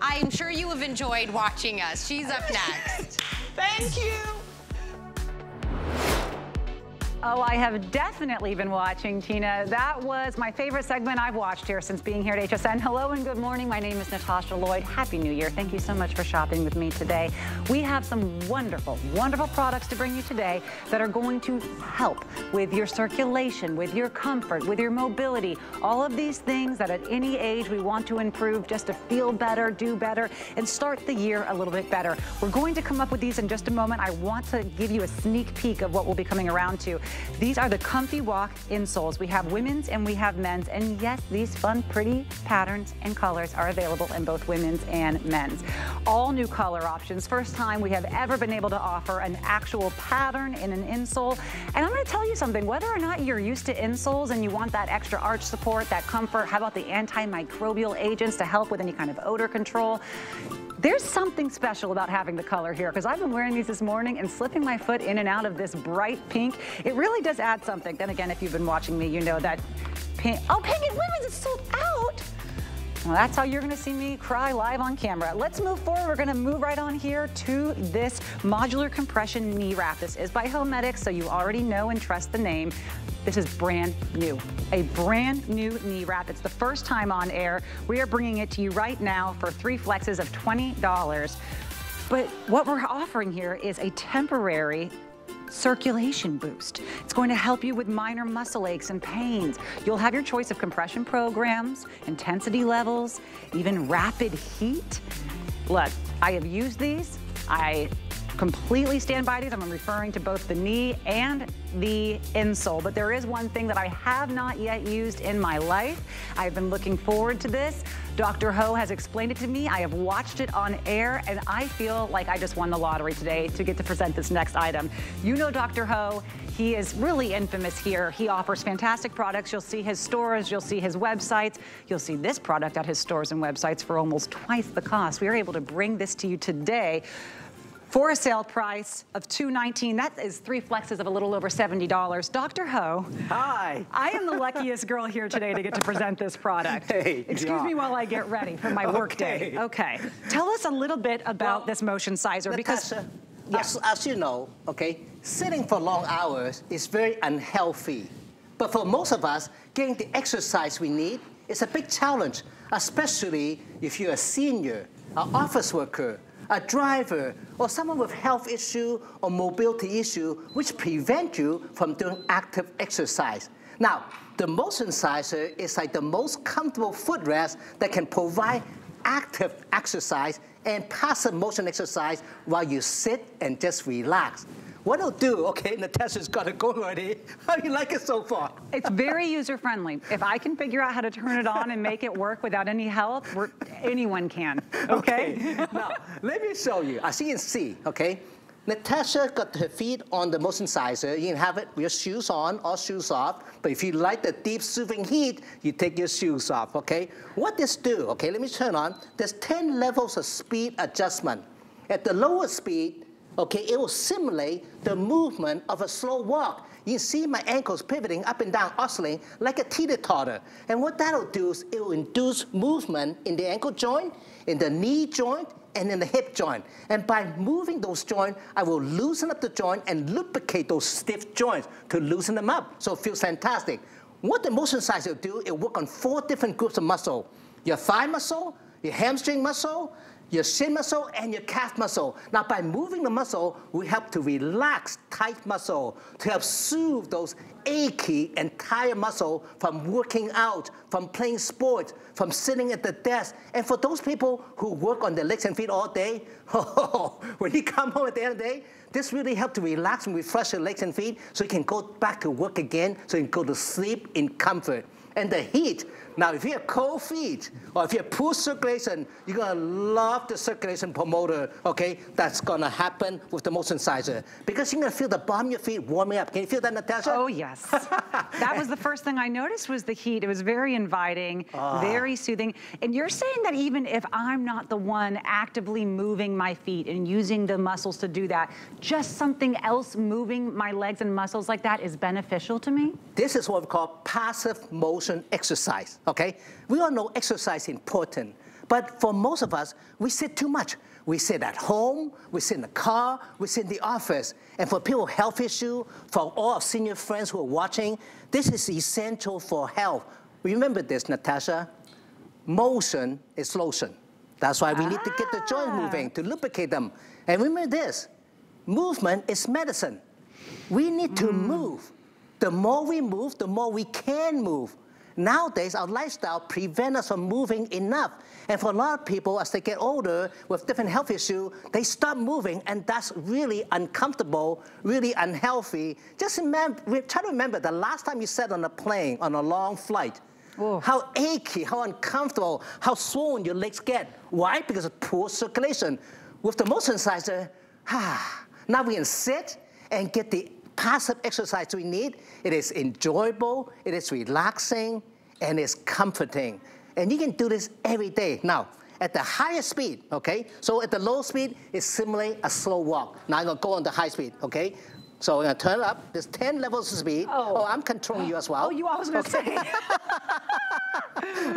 I'm sure you have enjoyed watching us. She's up next. Thank you. Oh, I have definitely been watching, Tina. That was my favorite segment I've watched here since being here at HSN. Hello and good morning. My name is Natasha Lloyd. Happy New Year. Thank you so much for shopping with me today. We have some wonderful, wonderful products to bring you today that are going to help with your circulation, with your comfort, with your mobility. All of these things that at any age we want to improve just to feel better, do better, and start the year a little bit better. We're going to come up with these in just a moment. I want to give you a sneak peek of what we'll be coming around to. These are the Comfy Walk insoles. We have women's and we have men's. And yes, these fun, pretty patterns and colors are available in both women's and men's. All new color options. First time we have ever been able to offer an actual pattern in an insole. And I'm going to tell you something, whether or not you're used to insoles and you want that extra arch support, that comfort, how about the antimicrobial agents to help with any kind of odor control? There's something special about having the color here because I've been wearing these this morning and slipping my foot in and out of this bright pink. It really does add something. Then again, if you've been watching me, you know that pink, oh, Pink and Women's is sold out. Well, that's how you're gonna see me cry live on camera. Let's move forward. We're gonna move right on here to this modular compression knee wrap. This is by Homedics, so you already know and trust the name. This is brand new, a brand new knee wrap. It's the first time on air. We are bringing it to you right now for three flexes of $20. But what we're offering here is a temporary circulation boost. It's going to help you with minor muscle aches and pains. You'll have your choice of compression programs, intensity levels, even rapid heat. Look, I have used these. I completely stand by these. I'm referring to both the knee and the insole, but there is one thing that I have not yet used in my life. I've been looking forward to this. Dr. Ho has explained it to me. I have watched it on air, and I feel like I just won the lottery today to get to present this next item. You know Dr. Ho. He is really infamous here. He offers fantastic products. You'll see his stores, you'll see his websites. You'll see this product at his stores and websites for almost twice the cost. We are able to bring this to you today for a sale price of 219. That is three flexes of a little over $70. Dr. Ho. Hi. I am the luckiest girl here today to get to present this product. Hey, Excuse yeah. me while I get ready for my work day. Okay. Okay. Tell us a little bit about Well, this motion sizer because Natasha, as, as you know, okay, sitting for long hours is very unhealthy. But for most of us, getting the exercise we need is a big challenge, especially if you're a senior, an office worker, a driver, or someone with health issue or mobility issue which prevent you from doing active exercise. Now, the motion sizer is like the most comfortable footrest that can provide active exercise and passive motion exercise while you sit and just relax. What it'll do, okay, Natasha's got it going already. How do you like it so far? it's very user-friendly. If I can figure out how to turn it on and make it work without any help, anyone can, okay? now, let me show you. As you can see, okay, Natasha got her feet on the motion sizer. You can have it with your shoes on or shoes off. But if you like the deep soothing heat, you take your shoes off, okay? What this do, okay, let me turn on. There's 10 levels of speed adjustment. At the lower speed, okay, it will simulate the movement of a slow walk. You see my ankles pivoting up and down, oscillating like a teeter-totter. And what that'll do is it will induce movement in the ankle joint, in the knee joint, and in the hip joint. And by moving those joints, I will loosen up the joint and lubricate those stiff joints to loosen them up. So it feels fantastic. What the motion sizer will do, it will work on four different groups of muscle. Your thigh muscle, your hamstring muscle, your shin muscle, and your calf muscle. Now, by moving the muscle, we help to relax tight muscle, to help soothe those achy and tired muscle from working out, from playing sports, from sitting at the desk. And for those people who work on their legs and feet all day, when you come home at the end of the day, this really helps to relax and refresh your legs and feet so you can go back to work again, so you can go to sleep in comfort. And the heat, now if you have cold feet or if you have poor circulation, you're gonna love the circulation promoter, okay? That's gonna happen with the motion sizer because you're gonna feel the bottom of your feet warming up. Can you feel that, Natasha? Oh, yes. that was the first thing I noticed was the heat. It was very inviting, Ah. very soothing. And you're saying that even if I'm not the one actively moving my feet and using the muscles to do that, just something else moving my legs and muscles like that is beneficial to me? This is what we call passive motion exercise, okay? We all know exercise is important, But for most of us, we sit too much. We sit at home, we sit in the car, we sit in the office. And for people with health issue, for all our senior friends who are watching, this is essential for health. Remember this, Natasha. Motion is lotion. That's why we ah. need to get the joint moving to lubricate them. And remember this, movement is medicine. We need to mm. move. The more we move, the more we can move. Nowadays, our lifestyle prevents us from moving enough. And for a lot of people, as they get older with different health issues, they stop moving, and that's really uncomfortable, really unhealthy. Just remember, try to remember the last time you sat on a plane on a long flight. How achy, how uncomfortable, how swollen your legs get. Why? Because of poor circulation. With the motion sizer, ah, now we can sit and get the passive exercise we need. It is enjoyable, it is relaxing, and it's comforting. And you can do this every day. Now, at the highest speed, okay? So at the low speed, it's simply a slow walk. Now I'm gonna go on the high speed, okay? So we're gonna turn it up. There's 10 levels of speed. Oh, oh I'm controlling you as well. Oh, you I was gonna okay. say.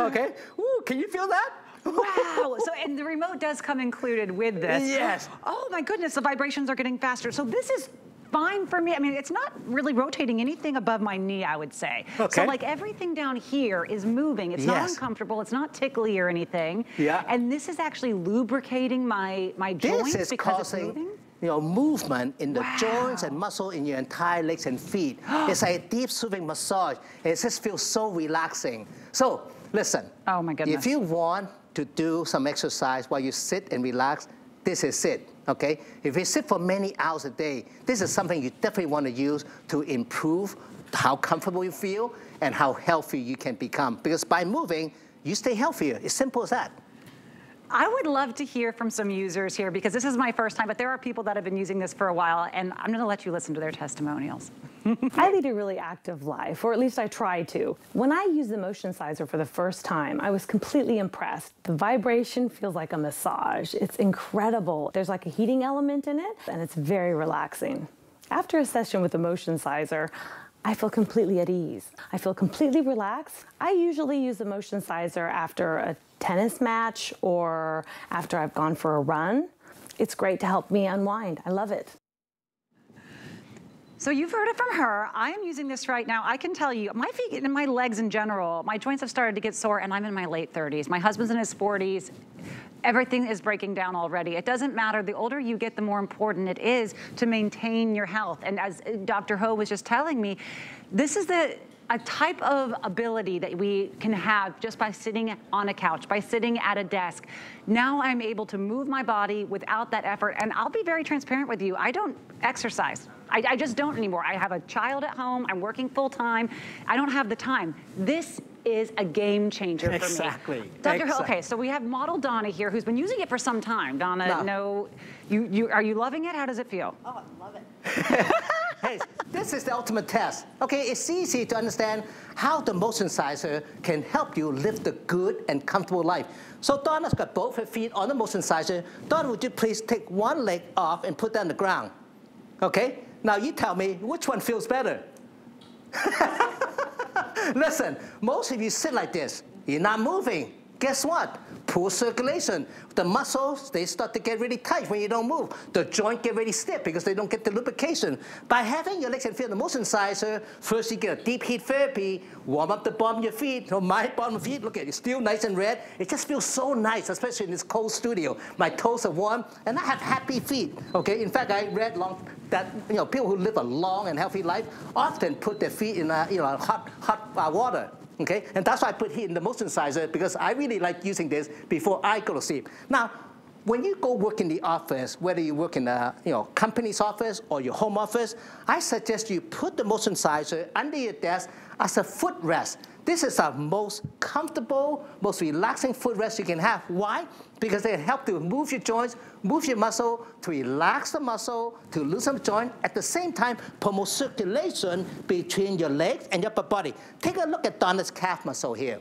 okay, Ooh, can you feel that? wow. So, and the remote does come included with this. Yes. Oh my goodness, the vibrations are getting faster. So this is fine for me. I mean, it's not really rotating anything above my knee, I would say. Okay. So like everything down here is moving. It's yes. not uncomfortable. It's not tickly or anything. Yeah. And this is actually lubricating my, my joints this is because causing it's moving? you know, movement in the wow. joints and muscle in your entire legs and feet. it's like a deep soothing massage. It just feels so relaxing. So listen. Oh my goodness. If you want to do some exercise while you sit and relax, this is it okay? If you sit for many hours a day, this is something you definitely want to use to improve how comfortable you feel and how healthy you can become. Because by moving, you stay healthier. It's simple as that. I would love to hear from some users here because this is my first time, but there are people that have been using this for a while, and I'm gonna let you listen to their testimonials. I lead a really active life, or at least I try to. When I used the motion sizer for the first time, I was completely impressed. The vibration feels like a massage. It's incredible. There's like a heating element in it, and it's very relaxing. After a session with the motion sizer, I feel completely at ease. I feel completely relaxed. I usually use the motion sizer after a tennis match or after I've gone for a run. It's great to help me unwind. I love it. So you've heard it from her. I am using this right now. I can tell you, my feet and my legs in general, my joints have started to get sore and I'm in my late 30s. My husband's in his 40s everything is breaking down already. It doesn't matter. The older you get, the more important it is to maintain your health. And as Dr. Ho was just telling me, this is the a type of ability that we can have just by sitting on a couch, by sitting at a desk. Now I'm able to move my body without that effort. And I'll be very transparent with you. I don't exercise. I, I just don't anymore. I have a child at home. I'm working full time. I don't have the time. This is a game changer for exactly. me. Dr. Exactly. okay, so we have model Donna here who's been using it for some time. Donna, no, no you, you, are you loving it? How does it feel? Oh, I love it. hey, this is the ultimate test. Okay, it's easy to understand how the motion sizer can help you live the good and comfortable life. So Donna's got both her feet on the motion sizer. Donna, would you please take one leg off and put that on the ground? Okay, now you tell me which one feels better. Listen, most of you sit like this. You're not moving. Guess what? Poor circulation. The muscles, they start to get really tight when you don't move. The joint get really stiff because they don't get the lubrication. By having your legs and feet on the motion sizer, first you get a deep heat therapy, warm up the bottom of your feet. So my bottom feet, look at it, still nice and red. It just feels so nice, especially in this cold studio. My toes are warm, and I have happy feet. Okay, in fact, I read long that you know people who live a long and healthy life often put their feet in a, you know hot hot uh, water okay? And that's why I put here in the motion sizer because I really like using this before I go to sleep. Now, when you go work in the office, whether you work in a you know, company's office or your home office, I suggest you put the motion sizer under your desk as a footrest. This is the most comfortable, most relaxing footrest you can have. Why? Because they help to move your joints, move your muscle, to relax the muscle, to loosen the joint, at the same time promote circulation between your legs and your upper body. Take a look at Donna's calf muscle here.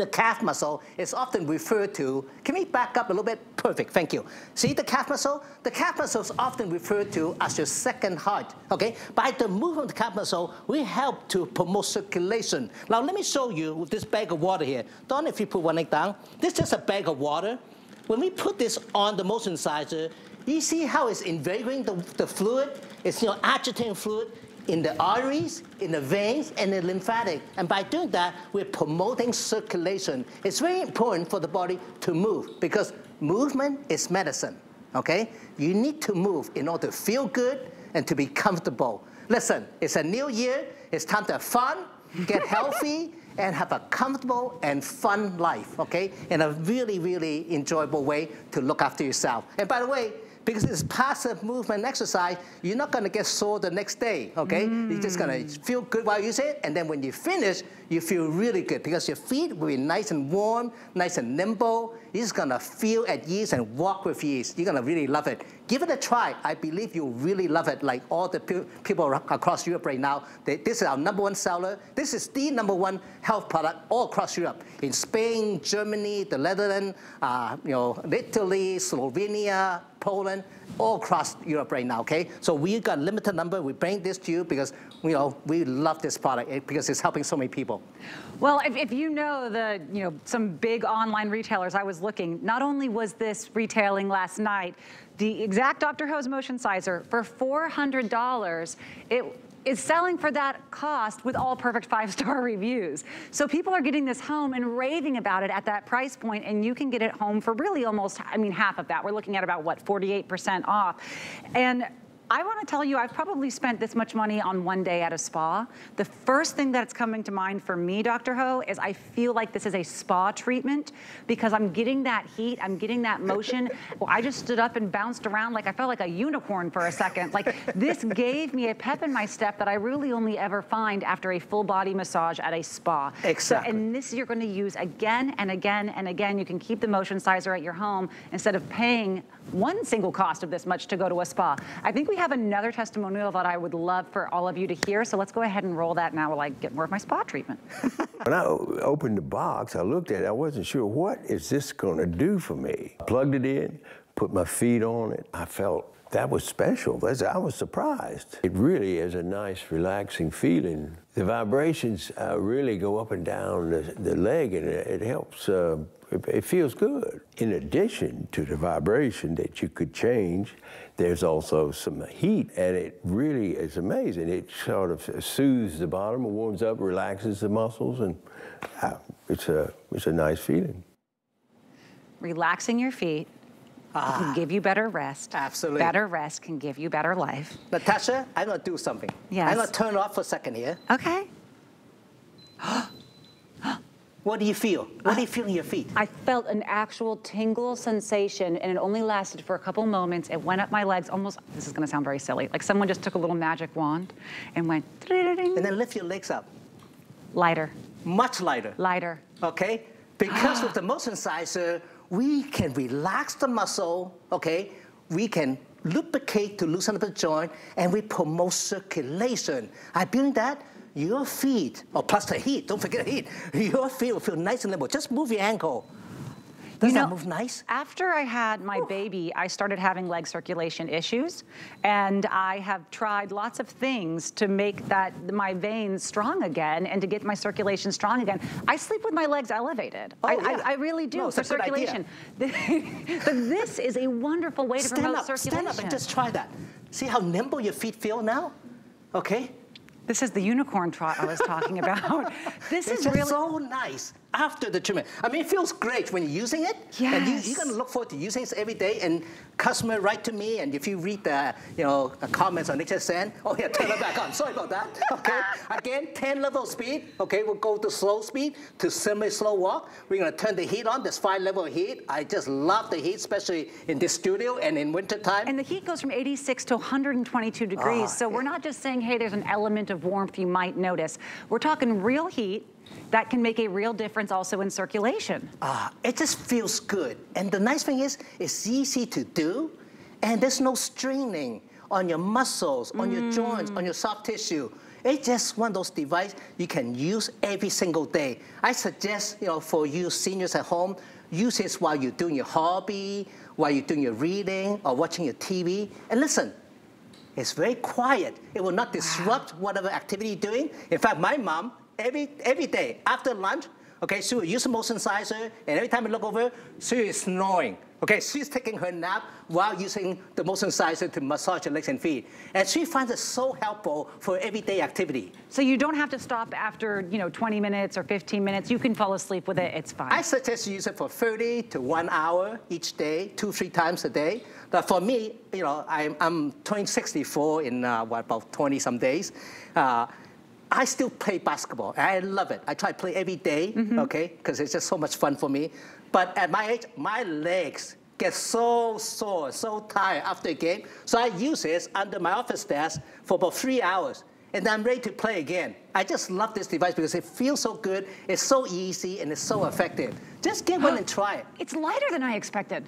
The calf muscle is often referred to, can we back up a little bit? Perfect, thank you. See the calf muscle? The calf muscle is often referred to as your second heart, okay? By the movement of the calf muscle, we help to promote circulation. Now let me show you with this bag of water here. Don, if you put one leg down, this is just a bag of water. When we put this on the motion sizer, you see how it's invading the, the fluid? It's you know, agitating fluid in the arteries, in the veins, and the lymphatic. And by doing that, we're promoting circulation. It's very important for the body to move because movement is medicine, okay? You need to move in order to feel good and to be comfortable. Listen, it's a new year. It's time to have fun, get healthy, and have a comfortable and fun life, okay? In a really, really enjoyable way to look after yourself. And by the way, because it's passive movement exercise, you're not going to get sore the next day, okay? Mm. You're just going to feel good while you say it, and then when you finish, you feel really good because your feet will be nice and warm, nice and nimble. You're just gonna feel at ease and walk with ease. You're gonna really love it. Give it a try. I believe you'll really love it like all the people across Europe right now. this is our number one seller. This is the number one health product all across Europe. In Spain, Germany, the Netherlands, uh, you know, Italy, Slovenia, Poland, all across Europe right now, okay? So we got a limited number. We bring this to you because, you know, we love this product eh, because it's helping so many people. Well, if, if you know the, you know, some big online retailers, I was looking, not only was this retailing last night, the exact Dr. Ho's motion sizer for $400, it is selling for that cost with all perfect five-star reviews. So people are getting this home and raving about it at that price point, and you can get it home for really almost, I mean, half of that. We're looking at about, what, 48% off. And I want to tell you, I've probably spent this much money on one day at a spa. The first thing that's coming to mind for me, Dr. Ho, is I feel like this is a spa treatment because I'm getting that heat, I'm getting that motion. well, I just stood up and bounced around like I felt like a unicorn for a second. Like this gave me a pep in my step that I really only ever find after a full body massage at a spa. Exactly. So, and this you're going to use again and again and again. You can keep the motion sizer at your home instead of paying one single cost of this much to go to a spa. I think we have another testimonial that I would love for all of you to hear. So let's go ahead and roll that now while I get more of my spa treatment. when I opened the box, I looked at it. I wasn't sure, what is this going to do for me? Plugged it in, put my feet on it. I felt that was special. I was surprised. It really is a nice, relaxing feeling. The vibrations uh, really go up and down the, the leg, and it, it helps uh, it, it feels good. In addition to the vibration that you could change, there's also some heat, and it really is amazing. It sort of soothes the bottom, warms up, relaxes the muscles, and uh, it's a it's a nice feeling. Relaxing your feet ah, can give you better rest. Absolutely. Better rest can give you better life. Natasha, I'm gonna do something. Yes. I'm gonna turn off for a second here. Okay. What do you feel? What do you feel in your feet? I felt an actual tingle sensation and it only lasted for a couple moments. It went up my legs almost, this is gonna sound very silly, like someone just took a little magic wand and went And then lift your legs up. Lighter. Much lighter. Lighter. Okay? Because with the motion sizer, we can relax the muscle, okay? We can lubricate to loosen up the joint and we promote circulation. I believe that your feet, or plus the heat, don't forget the heat, your feet will feel nice and limber. Just move your ankle. Does you know, that move nice? After I had my Ooh. baby, I started having leg circulation issues, and I have tried lots of things to make that my veins strong again and to get my circulation strong again. I sleep with my legs elevated. Oh, I, yeah. I, I really do no, for circulation. but this is a wonderful way to stand promote up, circulation. Stand up and just try that. See how nimble your feet feel now? Okay? This is the unicorn trot I was talking about. this it's is really so nice after the treatment. I mean, it feels great when you're using it. Yes. And you, are going to look forward to using it every day. And customer write to me, and if you read the, you know, comments on HSN, oh yeah, turn it back on. Sorry about that. Okay. Again, 10 level speed. Okay, we'll go to slow speed to semi-slow walk. We're going to turn the heat on. There's five level of heat. I just love the heat, especially in this studio and in winter time. And the heat goes from 86 to 122 degrees. Oh, so yeah. we're not just saying, hey, there's an element of warmth you might notice. We're talking real heat that can make a real difference also in circulation. Ah, it just feels good. And the nice thing is, it's easy to do, and there's no straining on your muscles, on mm. your joints, on your soft tissue. It's just one of those devices you can use every single day. I suggest, you know, for you seniors at home, use this while you're doing your hobby, while you're doing your reading or watching your TV. And listen, it's very quiet. It will not disrupt whatever activity you're doing. In fact, my mom, every, every day after lunch, okay, she will use a motion sizer, and every time I look over, she is snoring. Okay, she's taking her nap while using the motion sizer to massage her legs and feet. And she finds it so helpful for everyday activity. So you don't have to stop after, you know, 20 minutes or 15 minutes. You can fall asleep with it. It's fine. I suggest you use it for 30 to one hour each day, two, three times a day. But for me, you know, I'm, I'm turning 64 in uh, what, about 20 some days. Uh, I still play basketball. I love it. I try to play every day, mm-hmm. okay, because it's just so much fun for me. But at my age, my legs get so sore, so tired after a game. So I use this under my office desk for about three hours. And then I'm ready to play again. I just love this device because it feels so good, it's so easy, and it's so effective. Just get one and try it. It's lighter than I expected.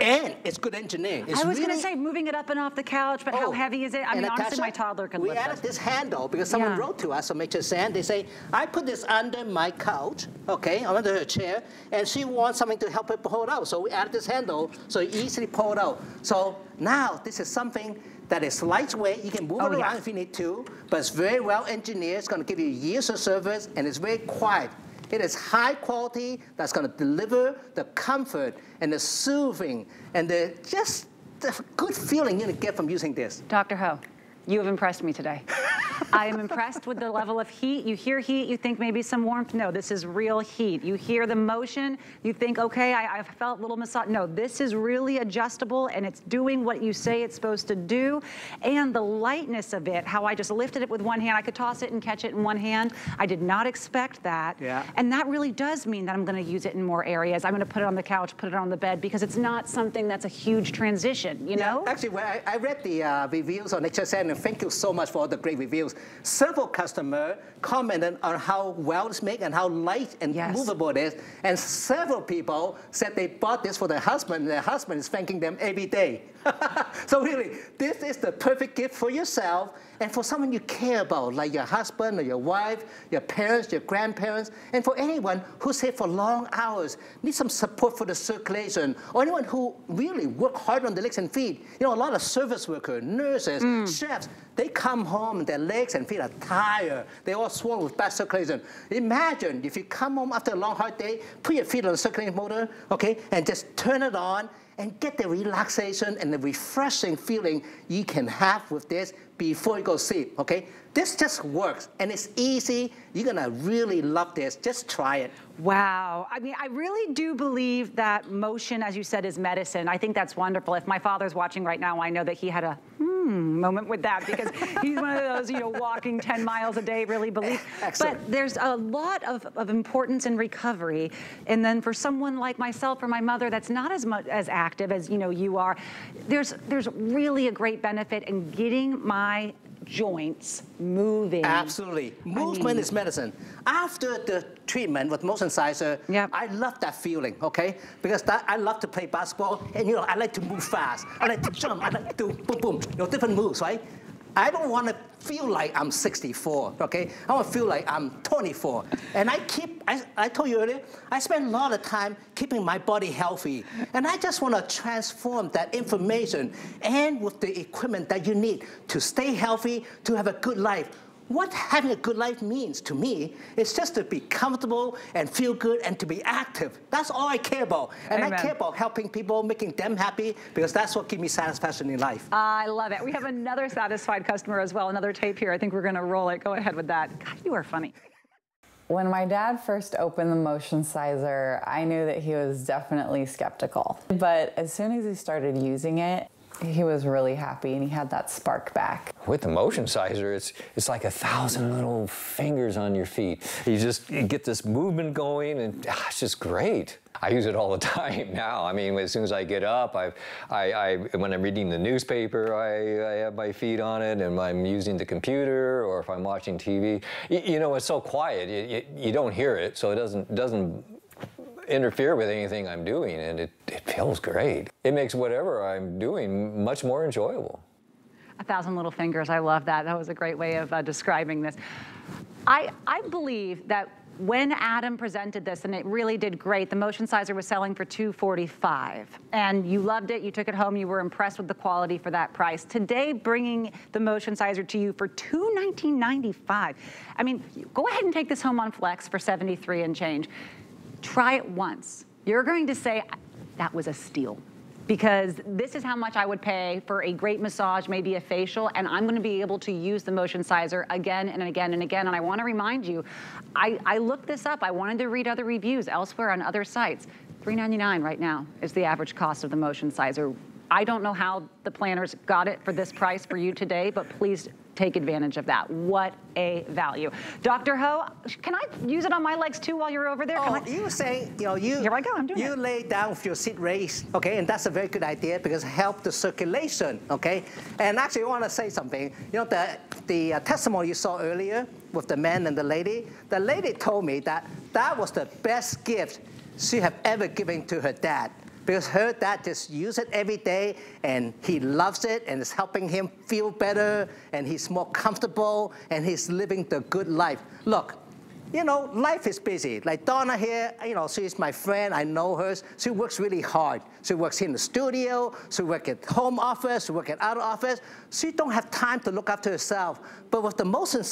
And it's good engineering. It's I was going to say moving it up and off the couch, but how Oh, heavy is it? I mean, honestly, my toddler can lift. we lift added this handle because someone Yeah. wrote to us from HSN. They say, I put this under my couch, okay, under her chair, and she wants something to help her pull it out. So we added this handle so you easily pull it out. So now this is something that is lightweight. You can move Oh, it around yeah. if you need to, but it's very well engineered. It's going to give you years of service, and it's very quiet. It is high quality that's going to deliver the comfort and the soothing and the just the good feeling to get from using this. Dr. Ho, you have impressed me today. I am impressed with the level of heat. You hear heat, you think maybe some warmth. No, this is real heat. You hear the motion, you think, okay, I, I felt a little massage. No, this is really adjustable and it's doing what you say it's supposed to do. And the lightness of it, how I just lifted it with one hand. I could toss it and catch it in one hand. I did not expect that. Yeah. And that really does mean that I'm going to use it in more areas. I'm going to put it on the couch, put it on the bed because it's not something that's a huge transition, you know? Actually, I, I read the uh, reviews on HSN, and thank you so much for all the great reviews. Several customers commented on how well it's made and how light and Yes. movable it is. And several people said they bought this for their husband, and their husband is thanking them every day. so really, this is the perfect gift for yourself and for someone you care about, like your husband or your wife, your parents, your grandparents, and for anyone who say for long hours, need some support for the circulation, or anyone who really work hard on the legs and feet. You know, a lot of service workers, nurses, mm. chefs, they come home and their legs and feet are tired. They're all swollen with bad circulation. Imagine if you come home after a long hard day, put your feet on the circulating motor, okay, and just turn it on and get the relaxation and the refreshing feeling you can have with this before you go sleep, okay? This just works and it's easy. You're gonna really love this. Just try it. Wow. I mean, I really do believe that motion, as you said, is medicine. I think that's wonderful. If my father's watching right now, I know that he had a hmm Hmm, moment with that because he's one of those, you know, walking 10 miles a day, really believe. Excellent. But there's a lot of, of importance in recovery. And then for someone like myself or my mother that's not as much as active as, you know, you are, there's, there's really a great benefit in getting my joints moving. Absolutely. Movement is medicine. After the treatment with motion sizer, Yep. I love that feeling, okay? Because that, I love to play basketball, and you know, I like to move fast. I like to jump. I like to boom, boom. You know, different moves, right? I don't want to feel like I'm 64, okay? I want to feel like I'm 24. And I keep, I, I told you earlier, I spend a lot of time keeping my body healthy. And I just want to transform that information and with the equipment that you need to stay healthy, to have a good life. What having a good life means to me is just to be comfortable and feel good and to be active. That's all I care about. And I care about helping people, making them happy, because that's what gives me satisfaction in life. I love it. We have another satisfied customer as well, another tape here. I think we're going to roll it. Go ahead with that. God, you are funny. When my dad first opened the motion sizer, I knew that he was definitely skeptical. But as soon as he started using it, he was really happy and he had that spark back. With the motion sizer, it's it's like a thousand little fingers on your feet. You just you get this movement going, and ah, it's just great. I use it all the time now. I mean, as soon as I get up, I, I, I when I'm reading the newspaper, I, I have my feet on it, and I'm using the computer, or if I'm watching TV. You, you know, it's so quiet, you, you, you don't hear it, so it doesn't doesn't interfere with anything I'm doing, and it, it feels great. It makes whatever I'm doing much more enjoyable. A thousand little fingers. I love that. That was a great way of uh, describing this. I, I believe that when Adam presented this, and it really did great, the motion sizer was selling for 245 and you loved it, you took it home, you were impressed with the quality for that price. Today, bringing the motion sizer to you for 219.95. I mean, go ahead and take this home on Flex for 73 and change. Try it once. You're going to say, that was a steal because this is how much I would pay for a great massage, maybe a facial, and I'm gonna be able to use the motion sizer again and again and again. And I wanna remind you, I, I looked this up. I wanted to read other reviews elsewhere on other sites. $3.99 right now is the average cost of the motion sizer. I don't know how the planners got it for this price for you today, but please take advantage of that. What a value. Dr. Ho, can I use it on my legs too while you're over there? Oh, you say, you know, you, Here I go, I'm doing you it. lay down with your seat raised, okay, and that's a very good idea because it helps the circulation, okay? And actually, I want to say something. You know, the, the uh, testimony you saw earlier with the man and the lady, the lady told me that that was the best gift she have ever given to her dad because her dad just use it every day and he loves it and it's helping him feel better and he's more comfortable and he's living the good life. Look, you know, life is busy. Like Donna here, you know, she's my friend. I know her. She works really hard. She works in the studio. She works at home office. She works at outer office. She don't have time to look after herself. But with the motion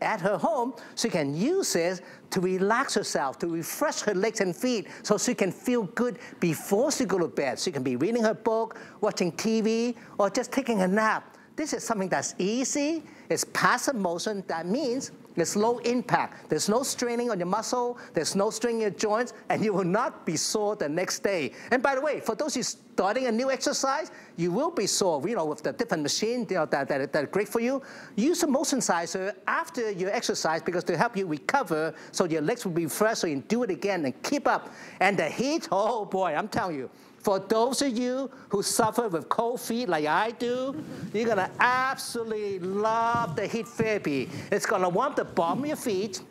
at her home, she can use it to relax herself, to refresh her legs and feet, so she can feel good before she go to bed. She can be reading her book, watching TV, or just taking a nap. This is something that's easy. It's passive motion. That means there's low impact. There's no straining on your muscle. There's no straining your joints, and you will not be sore the next day. And by the way, for those who starting a new exercise, you will be sore, you know, with the different machine you know, that, that, that are great for you. Use a motion sizer after your exercise because to help you recover so your legs will be fresh so you can do it again and keep up. And the heat, oh boy, I'm telling you, for those of you who suffer with cold feet like I do, you're gonna absolutely love the heat therapy. It's gonna warm the bottom of your feet,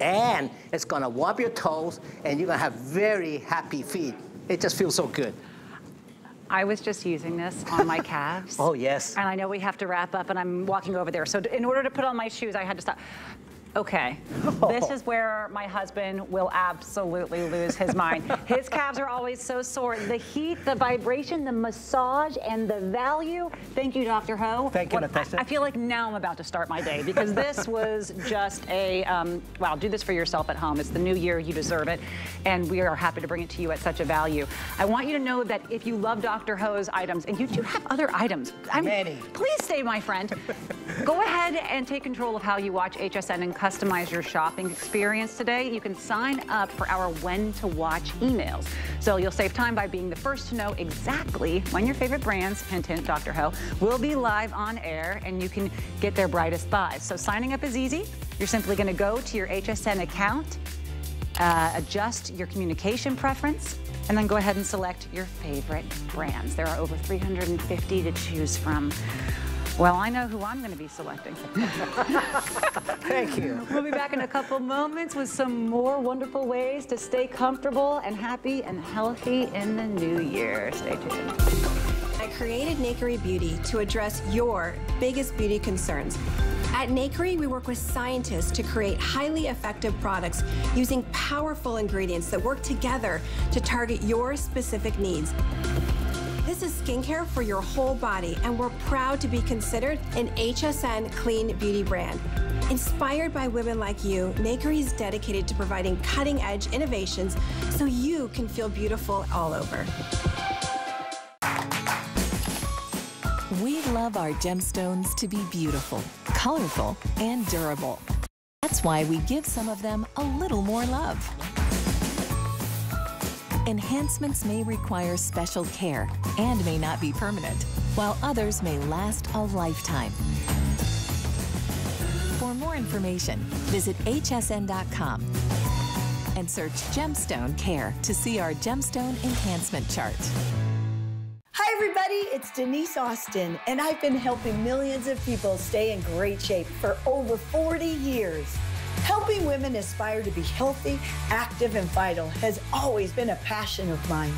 and it's gonna warm your toes, and you're gonna have very happy feet. It just feels so good. I was just using this on my calves. Oh, yes. And I know we have to wrap up, and I'm walking over there. So in order to put on my shoes, I had to stop. Okay, this is where my husband will absolutely lose his mind. His calves are always so sore. The heat, the vibration, the massage, and the value. Thank you, Dr. Ho. Thank you, What- Natasha. I, I feel like now I'm about to start my day because this was just a, um, wow, do this for yourself at home. It's the new year, you deserve it. And we are happy to bring it to you at such a value. I want you to know that if you love Dr. Ho's items, and you do have other items, I'm, Many. please stay, my friend. Go ahead and take control of how you watch HSN and customize your shopping experience today. You can sign up for our when to watch emails. So you'll save time by being the first to know exactly when your favorite brands, hint, hint, Dr. Ho, will be live on air and you can get their brightest buys. So signing up is easy. You're simply going to go to your HSN account, uh, adjust your communication preference, and then go ahead and select your favorite brands. There are over 350 to choose from. Well, I know who I'm going to be selecting. Thank you. We'll be back in a couple moments with some more wonderful ways to stay comfortable and happy and healthy in the new year. Stay tuned. I created Nakery Beauty to address your biggest beauty concerns. At Nakery, we work with scientists to create highly effective products using powerful ingredients that work together to target your specific needs. This is skincare for your whole body, and we're proud to be considered an HSN clean beauty brand. Inspired by women like you, Nakery is dedicated to providing cutting edge innovations so you can feel beautiful all over. We love our gemstones to be beautiful, colorful, and durable. That's why we give some of them a little more love. Enhancements may require special care and may not be permanent, while others may last a lifetime. For more information, visit hsn.com and search Gemstone Care to see our gemstone enhancement chart. Hi, everybody. It's Denise Austin, and I've been helping millions of people stay in great shape for over 40 years. Helping women aspire to be healthy, active, and vital has always been a passion of mine.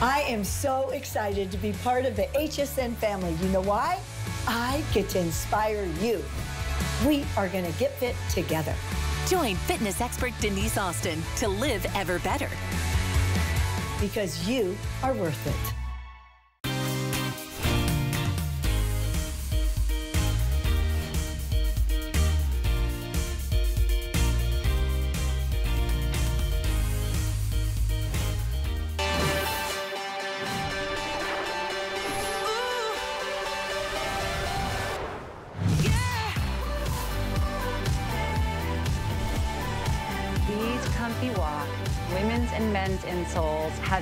I am so excited to be part of the HSN family. You know why? I get to inspire you. We are going to get fit together. Join fitness expert Denise Austin to live ever better. Because you are worth it.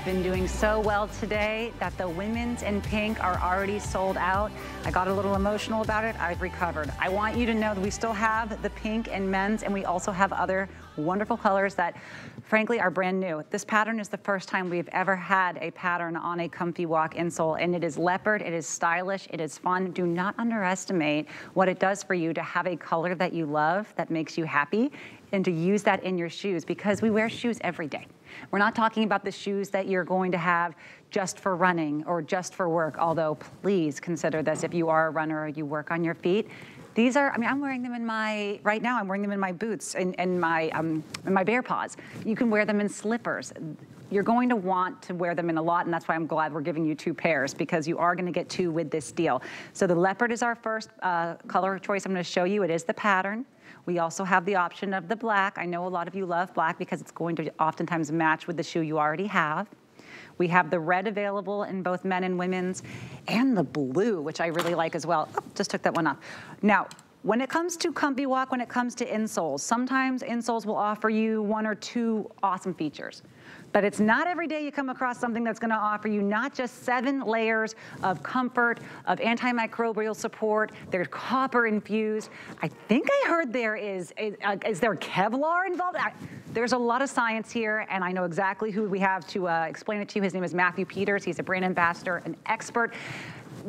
Been doing so well today that the women's in pink are already sold out. I got a little emotional about it. I've recovered. I want you to know that we still have the pink in men's and we also have other wonderful colors that frankly are brand new. This pattern is the first time we've ever had a pattern on a Comfy Walk insole and it is leopard, it is stylish, it is fun. Do not underestimate what it does for you to have a color that you love that makes you happy and to use that in your shoes because we wear shoes every day. We're not talking about the shoes that you're going to have just for running or just for work, although please consider this if you are a runner or you work on your feet. These are, I mean, I'm wearing them in my, right now I'm wearing them in my boots and, and my, um, in my bare paws. You can wear them in slippers. You're going to want to wear them in a lot, and that's why I'm glad we're giving you two pairs because you are gonna get two with this deal. So the leopard is our first uh, color choice I'm gonna show you. It is the pattern. We also have the option of the black. I know a lot of you love black because it's going to oftentimes match with the shoe you already have. We have the red available in both men and women's and the blue, which I really like as well. Oh, just took that one off. Now, when it comes to Comfy Walk, when it comes to insoles, sometimes insoles will offer you one or two awesome features. But it's not every day you come across something that's gonna offer you not just seven layers of comfort, of antimicrobial support, they're copper infused. I think I heard there is, is, uh, is there Kevlar involved? I, there's a lot of science here and I know exactly who we have to uh, explain it to you. His name is Matthew Peters. He's a brand ambassador, an expert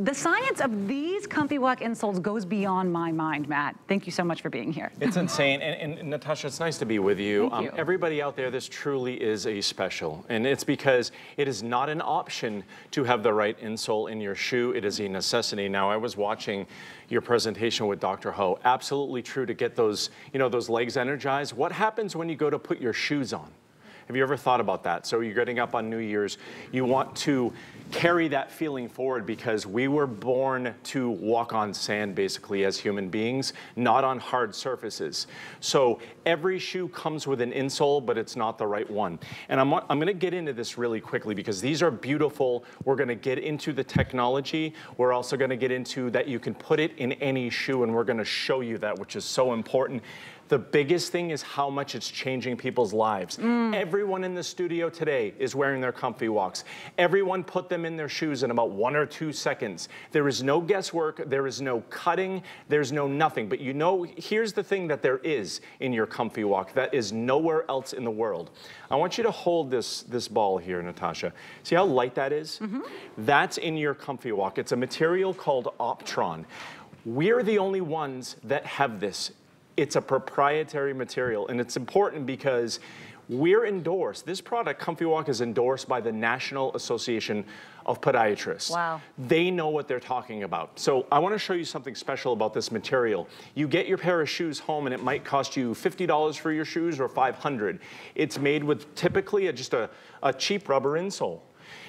the science of these Comfy Walk insoles goes beyond my mind, Matt. Thank you so much for being here. It's insane. And, and Natasha, it's nice to be with you. Thank um, you. everybody out there, this truly is a special. And it's because it is not an option to have the right insole in your shoe. It is a necessity. Now, I was watching your presentation with Dr. Ho. Absolutely true to get those, you know, those legs energized. What happens when you go to put your shoes on? Have you ever thought about that? So you're getting up on New Year's, you want to carry that feeling forward because we were born to walk on sand basically as human beings, not on hard surfaces. So every shoe comes with an insole, but it's not the right one. And I'm, I'm gonna get into this really quickly because these are beautiful. We're gonna get into the technology. We're also gonna get into that you can put it in any shoe and we're gonna show you that, which is so important. The biggest thing is how much it's changing people's lives. Mm. Everyone in the studio today is wearing their comfy walks. Everyone put them in their shoes in about one or two seconds. There is no guesswork, there is no cutting, there's no nothing. But you know, here's the thing that there is in your comfy walk that is nowhere else in the world. I want you to hold this, this ball here, Natasha. See how light that is? Mm-hmm. That's in your comfy walk. It's a material called Optron. We're the only ones that have this it's a proprietary material and it's important because we're endorsed. This product, Comfy Walk, is endorsed by the National Association of Podiatrists. Wow. They know what they're talking about. So I want to show you something special about this material. You get your pair of shoes home and it might cost you $50 for your shoes or 500. It's made with typically a, just a, a cheap rubber insole.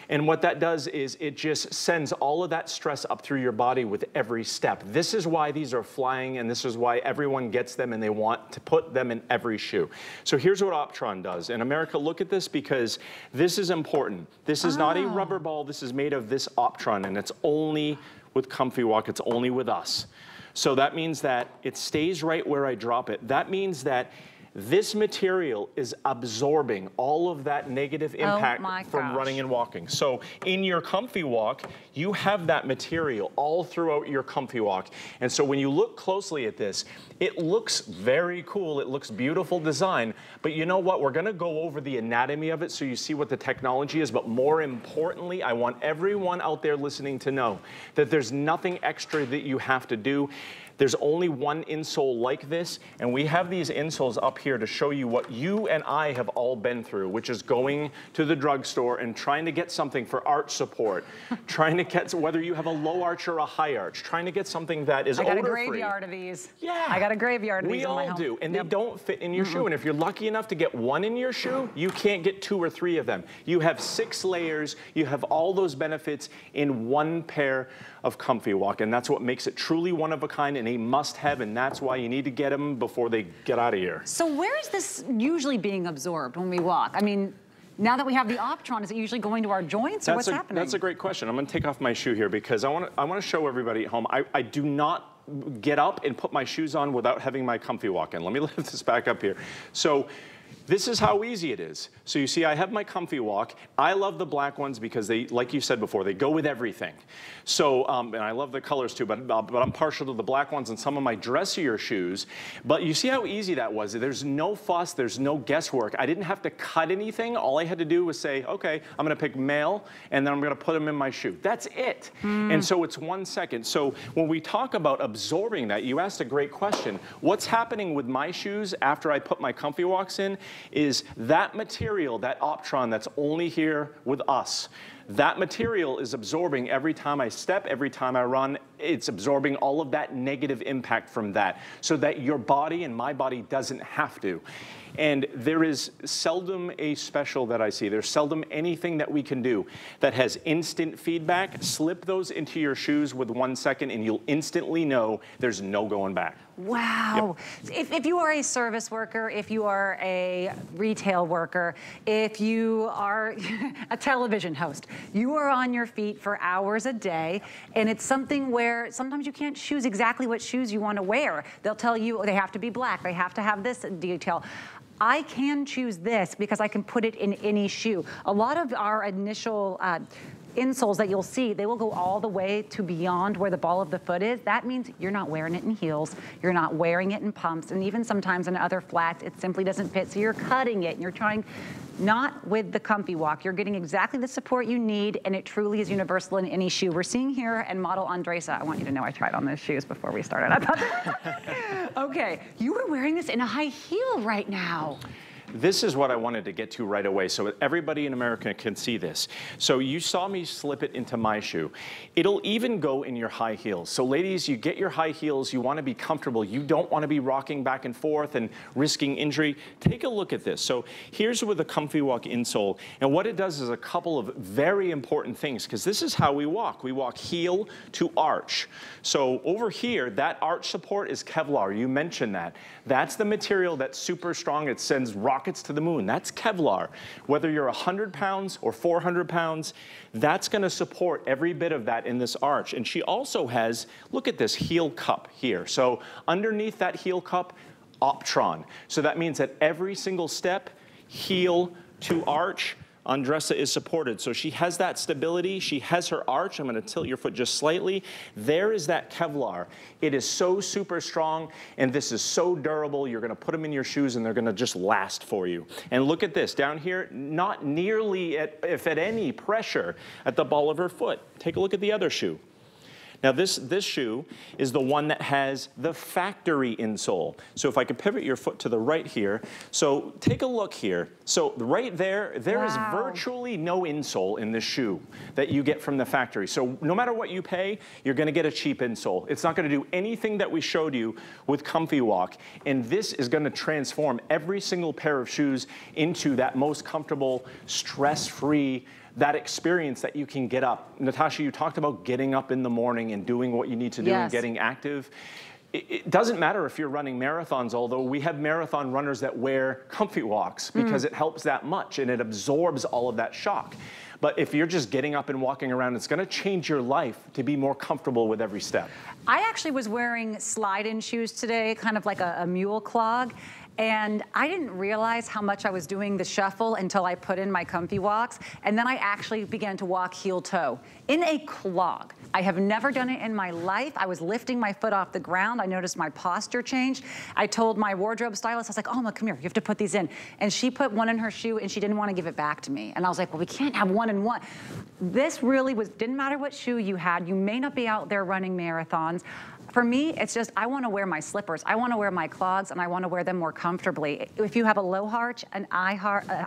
And what that does is it just sends all of that stress up through your body with every step. This is why these are flying and this is why everyone gets them and they want to put them in every shoe. So here's what Optron does. In America, look at this because this is important. This is not a ah. rubber ball. This is made of this Optron and it's only with Comfy Walk. It's only with us. So that means that it stays right where I drop it. That means that this material is absorbing all of that negative oh impact my from gosh. running and walking. So in your comfy walk, you have that material all throughout your comfy walk. And so when you look closely at this, it looks very cool. It looks beautiful design. But you know what? We're gonna go over the anatomy of it so you see what the technology is. But more importantly, I want everyone out there listening to know that there's nothing extra that you have to do. There's only one insole like this, and we have these insoles up here to show you what you and I have all been through, which is going to the drugstore and trying to get something for arch support, trying to get, whether you have a low arch or a high arch, trying to get something that is I got a odor-free. graveyard of these. Yeah. I got a graveyard of We these in my all do, and Yep. they don't fit in your shoe. And if you're lucky enough to get one in your shoe, you can't get two or three of them. You have six layers. You have all those benefits in one pair of Comfy Walk, and that's what makes it truly one of a kind and a must-have. And that's why you need to get them before they get out of here. So where is this usually being absorbed when we walk? I mean, now that we have the Optron, is it usually going to our joints or what's a, happening? That's a great question. I'm going to take off my shoe here because I want to I want to show everybody at home. I, I do not get up and put my shoes on without having my comfy walk in. Let me lift this back up here. So this is how easy it is. So you see, I have my comfy walk. I love the black ones because they, like you said before, they go with everything. So, um, and I love the colors too, but, uh, but I'm partial to the black ones and some of my dressier shoes. But you see how easy that was. There's no fuss, there's no guesswork. I didn't have to cut anything. All I had to do was say, okay, I'm gonna pick male, and then I'm gonna put them in my shoe. That's it. And so it's one second. So when we talk about absorbing that, you asked a great question. What's happening with my shoes after I put my comfy walks in is that material, that Optron that's only here with us, that material is absorbing every time I step, every time I run. It's absorbing all of that negative impact from that so that your body and my body doesn't have to. And there is seldom a special that I see. There's seldom anything that we can do that has instant feedback. Slip those into your shoes with one second and you'll instantly know there's no going back. Wow. If, if you are a service worker, if you are a retail worker, if you are a television host, you are on your feet for hours a day, and it's something where sometimes you can't choose exactly what shoes you want to wear. They'll tell you they have to be black, they have to have this detail. I can choose this because I can put it in any shoe. A lot of our initial uh, insoles that you'll see, they will go all the way to beyond where the ball of the foot is. That means you're not wearing it in heels, you're not wearing it in pumps, and even sometimes in other flats, it simply doesn't fit. So you're cutting it and you're trying, not with the comfy walk. You're getting exactly the support you need, and it truly is universal in any shoe. We're seeing here and model Andressa. I want you to know I tried on those shoes before we started. Okay, you were wearing this in a high heel right now. This is what I wanted to get to right away so everybody in America can see this. So you saw me slip it into my shoe. It'll even go in your high heels. So ladies, you get your high heels, you wanna be comfortable. You don't wanna be rocking back and forth and risking injury. Take a look at this. So here's with the Comfy Walk insole. And what it does is a couple of very important things because this is how we walk. We walk heel to arch. So over here, that arch support is Kevlar. You mentioned that. That's the material that's super strong. It sends rockets to the moon. That's Kevlar. Whether you're 100 pounds or 400 pounds, that's gonna support every bit of that in this arch. And she also has, look at this heel cup here. So underneath that heel cup, Optron. So that means that every single step, heel to arch, Andressa is supported. So she has that stability. She has her arch. I'm going to tilt your foot just slightly. There is that Kevlar. It is so super strong, and this is so durable. You're going to put them in your shoes, and they're going to just last for you. And look at this. Down here, not nearly, at, if at any, pressure at the ball of her foot. Take a look at the other shoe. Now this, this shoe is the one that has the factory insole. So if I could pivot your foot to the right here. So take a look here. So right there, there is Wow. virtually no insole in this shoe that you get from the factory. So no matter what you pay, you're gonna get a cheap insole. It's not gonna do anything that we showed you with Comfy Walk. And this is gonna transform every single pair of shoes into that most comfortable, stress-free, that experience that you can get up. Natasha, you talked about getting up in the morning and doing what you need to do and getting active. It, doesn't matter if you're running marathons, although we have marathon runners that wear comfy walks mm. because it helps that much and it absorbs all of that shock. But if you're just getting up and walking around, it's gonna change your life to be more comfortable with every step. I actually was wearing slide-in shoes today, kind of like a, a mule clog. And I didn't realize how much I was doing the shuffle until I put in my comfy walks. And then I actually began to walk heel toe in a clog. I have never done it in my life. I was lifting my foot off the ground. I noticed my posture changed. I told my wardrobe stylist, I was like, oh, come here, you have to put these in. And she put one in her shoe and she didn't want to give it back to me. And I was like, well, we can't have one and one. This really was, didn't matter what shoe you had. You may not be out there running marathons for me, it's just I want to wear my slippers. I want to wear my clogs and I want to wear them more comfortably. If you have a low arch, an eye uh,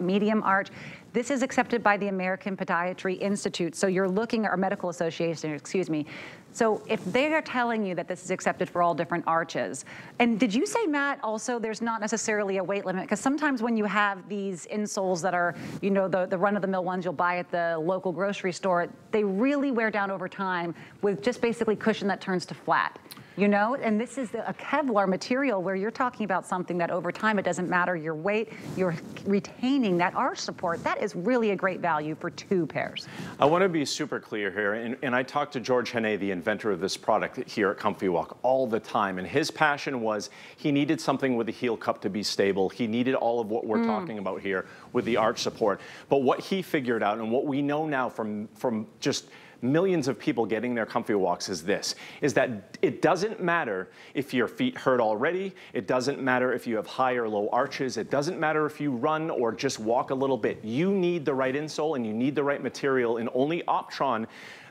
medium arch. This is accepted by the American Podiatry Institute. So you're looking at our medical association, excuse me. So if they are telling you that this is accepted for all different arches, and did you say, Matt, also there's not necessarily a weight limit? Because sometimes when you have these insoles that are, you know, the, the run-of-the-mill ones you'll buy at the local grocery store, they really wear down over time with just basically cushion that turns to flat you know? And this is a Kevlar material where you're talking about something that over time, it doesn't matter your weight, you're retaining that arch support. That is really a great value for two pairs. I want to be super clear here, and, and I talked to George Hene, the inventor of this product here at Comfy Walk all the time, and his passion was he needed something with a heel cup to be stable. He needed all of what we're mm. talking about here with the arch support. But what he figured out and what we know now from, from just millions of people getting their comfy walks is this, is that it doesn't matter if your feet hurt already, it doesn't matter if you have high or low arches, it doesn't matter if you run or just walk a little bit. You need the right insole and you need the right material and only Optron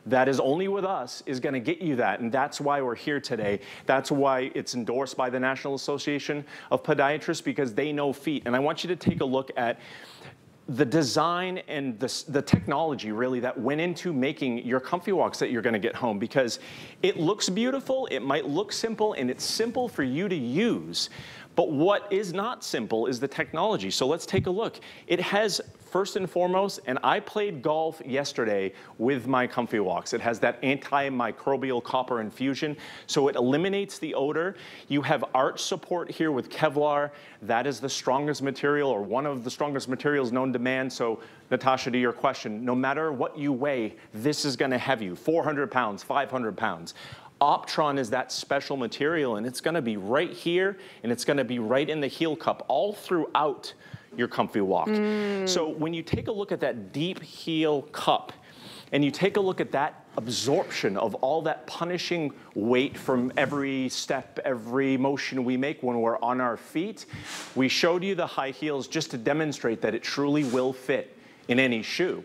that is only with us is going to get you that. And that's why we're here today. That's why it's endorsed by the National Association of Podiatrists because they know feet. And I want you to take a look at the design and the, the technology really that went into making your comfy walks that you're gonna get home because it looks beautiful, it might look simple, and it's simple for you to use. But what is not simple is the technology. So let's take a look. It has first and foremost, and I played golf yesterday with my Comfy Walks. It has that antimicrobial copper infusion, so it eliminates the odor. You have arch support here with Kevlar. That is the strongest material or one of the strongest materials known to man. So Natasha, to your question, no matter what you weigh, this is gonna have you 400 pounds, 500 pounds. Optron is that special material and it's gonna be right here and it's gonna be right in the heel cup all throughout your comfy walk. Mm. So when you take a look at that deep heel cup and you take a look at that absorption of all that punishing weight from every step, every motion we make when we're on our feet, we showed you the high heels just to demonstrate that it truly will fit in any shoe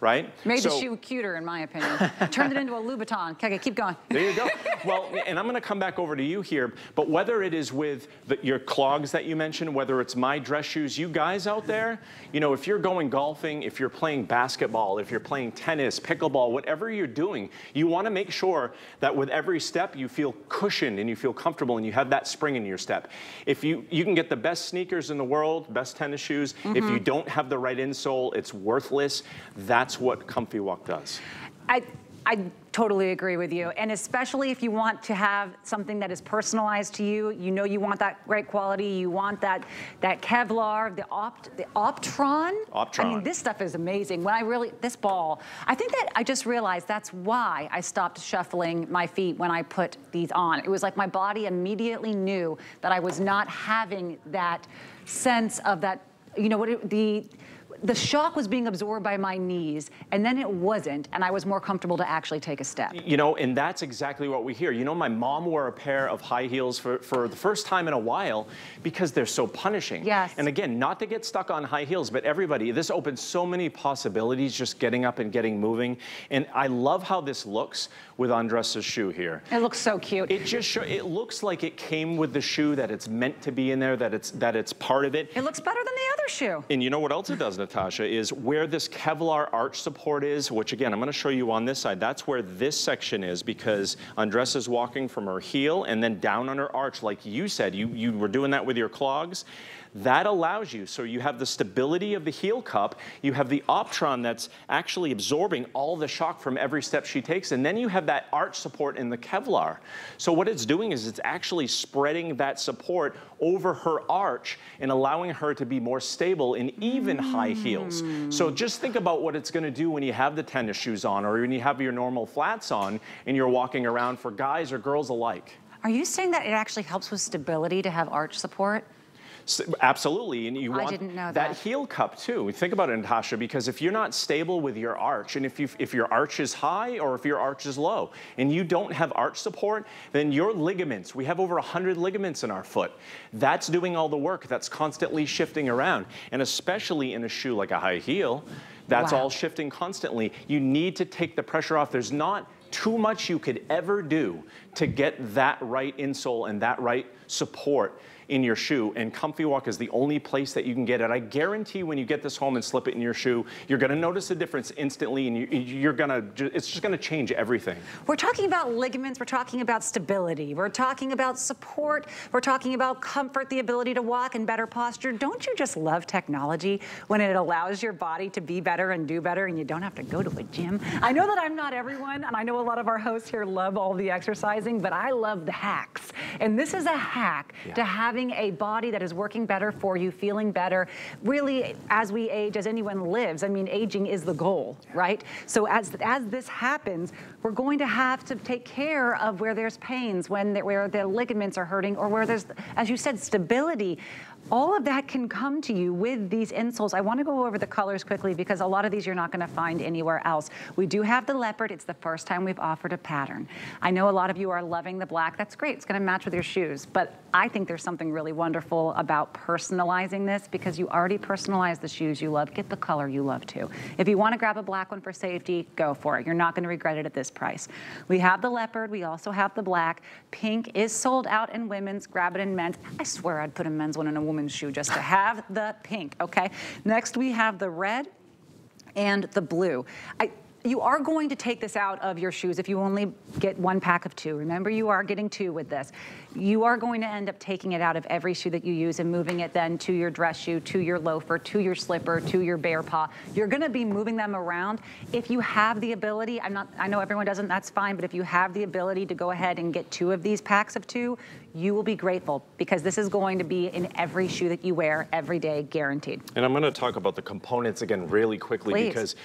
right? Made so, the shoe cuter, in my opinion. Turned it into a Louboutin. Okay, keep going. There you go. well, and I'm going to come back over to you here, but whether it is with the, your clogs that you mentioned, whether it's my dress shoes, you guys out there, you know, if you're going golfing, if you're playing basketball, if you're playing tennis, pickleball, whatever you're doing, you want to make sure that with every step you feel cushioned and you feel comfortable and you have that spring in your step. If you you can get the best sneakers in the world, best tennis shoes, mm -hmm. if you mm-hmm. don't have the right insole, it's worthless. That's that's what Comfy Walk does. I, I totally agree with you. And especially if you want to have something that is personalized to you, you know you want that great quality, you want that that Kevlar, the Opt the Optron. Optron. I mean, this stuff is amazing. When I really this ball, I think that I just realized that's why I stopped shuffling my feet when I put these on. It was like my body immediately knew that I was not having that sense of that, you know what it, the the shock was being absorbed by my knees, and then it wasn't, and I was more comfortable to actually take a step. You know, and that's exactly what we hear. You know, my mom wore a pair of high heels for, for the first time in a while because they're so punishing. Yes. And again, not to get stuck on high heels, but everybody, this opens so many possibilities just getting up and getting moving. And I love how this looks with Andressa's shoe here. It looks so cute. It just show, it looks like it came with the shoe, that it's meant to be in there, that it's that it's part of it. It looks better than the other shoe. And you know what else it does, Natasha, is where this Kevlar arch support is, which again, I'm gonna show you on this side, that's where this section is because Andressa's walking from her heel and then down on her arch, like you said, you, you were doing that with your clogs. That allows you, so you have the stability of the heel cup, you have the Optron that's actually absorbing all the shock from every step she takes, and then you have that arch support in the Kevlar. So what it's doing is it's actually spreading that support over her arch and allowing her to be more stable in even mm. high heels. So just think about what it's gonna do when you have the tennis shoes on or when you have your normal flats on and you're walking around for guys or girls alike. Are you saying that it actually helps with stability to have arch support? Absolutely, and you want that. that. heel cup too. Think about it, Natasha, because if you're not stable with your arch, and if you if your arch is high or if your arch is low, and you don't have arch support, then your ligaments. We have over 100 ligaments in our foot. That's doing all the work. That's constantly shifting around, and especially in a shoe like a high heel, that's wow. all shifting constantly. You need to take the pressure off. There's not too much you could ever do to get that right insole and that right support in your shoe, and Comfy Walk is the only place that you can get it. I guarantee when you get this home and slip it in your shoe, you're gonna notice a difference instantly, and you, are gonna, it's just gonna change everything. We're talking about ligaments, we're talking about stability, we're talking about support, we're talking about comfort, the ability to walk and better posture. Don't you just love technology when it allows your body to be better and do better and you don't have to go to a gym? I know that I'm not everyone, and I know a lot of our hosts here love all the exercising, but I love the hacks. And this is a hack yeah. to having having a body that is working better for you, feeling better, really as we age, as anyone lives, I mean, aging is the goal, right? So as, as this happens, we're going to have to take care of where there's pains, when where the ligaments are hurting, or where there's, as you said, stability. All of that can come to you with these insoles. I wanna go over the colors quickly because a lot of these you're not gonna find anywhere else. We do have the leopard. It's the first time we've offered a pattern. I know a lot of you are loving the black. That's great. It's gonna match with your shoes. But I think there's something really wonderful about personalizing this because you already personalize the shoes you love. Get the color you love too. If you wanna grab a black one for safety, go for it. You're not gonna regret it at this price. We have the leopard. We also have the black. Pink is sold out in women's. Grab it in men's. I swear I'd put a men's one in a woman's woman's shoe just to have the pink, okay? Next we have the red and the blue. I, you are going to take this out of your shoes if you only get one pack of two. Remember, you are getting two with this. You are going to end up taking it out of every shoe that you use and moving it then to your dress shoe, to your loafer, to your slipper, to your Bearpaw. You're gonna be moving them around. If you have the ability, I'm not, I know everyone doesn't, that's fine, but if you have the ability to go ahead and get two of these packs of two, you will be grateful because this is going to be in every shoe that you wear every day, guaranteed. And I'm gonna talk about the components again really quickly Please. because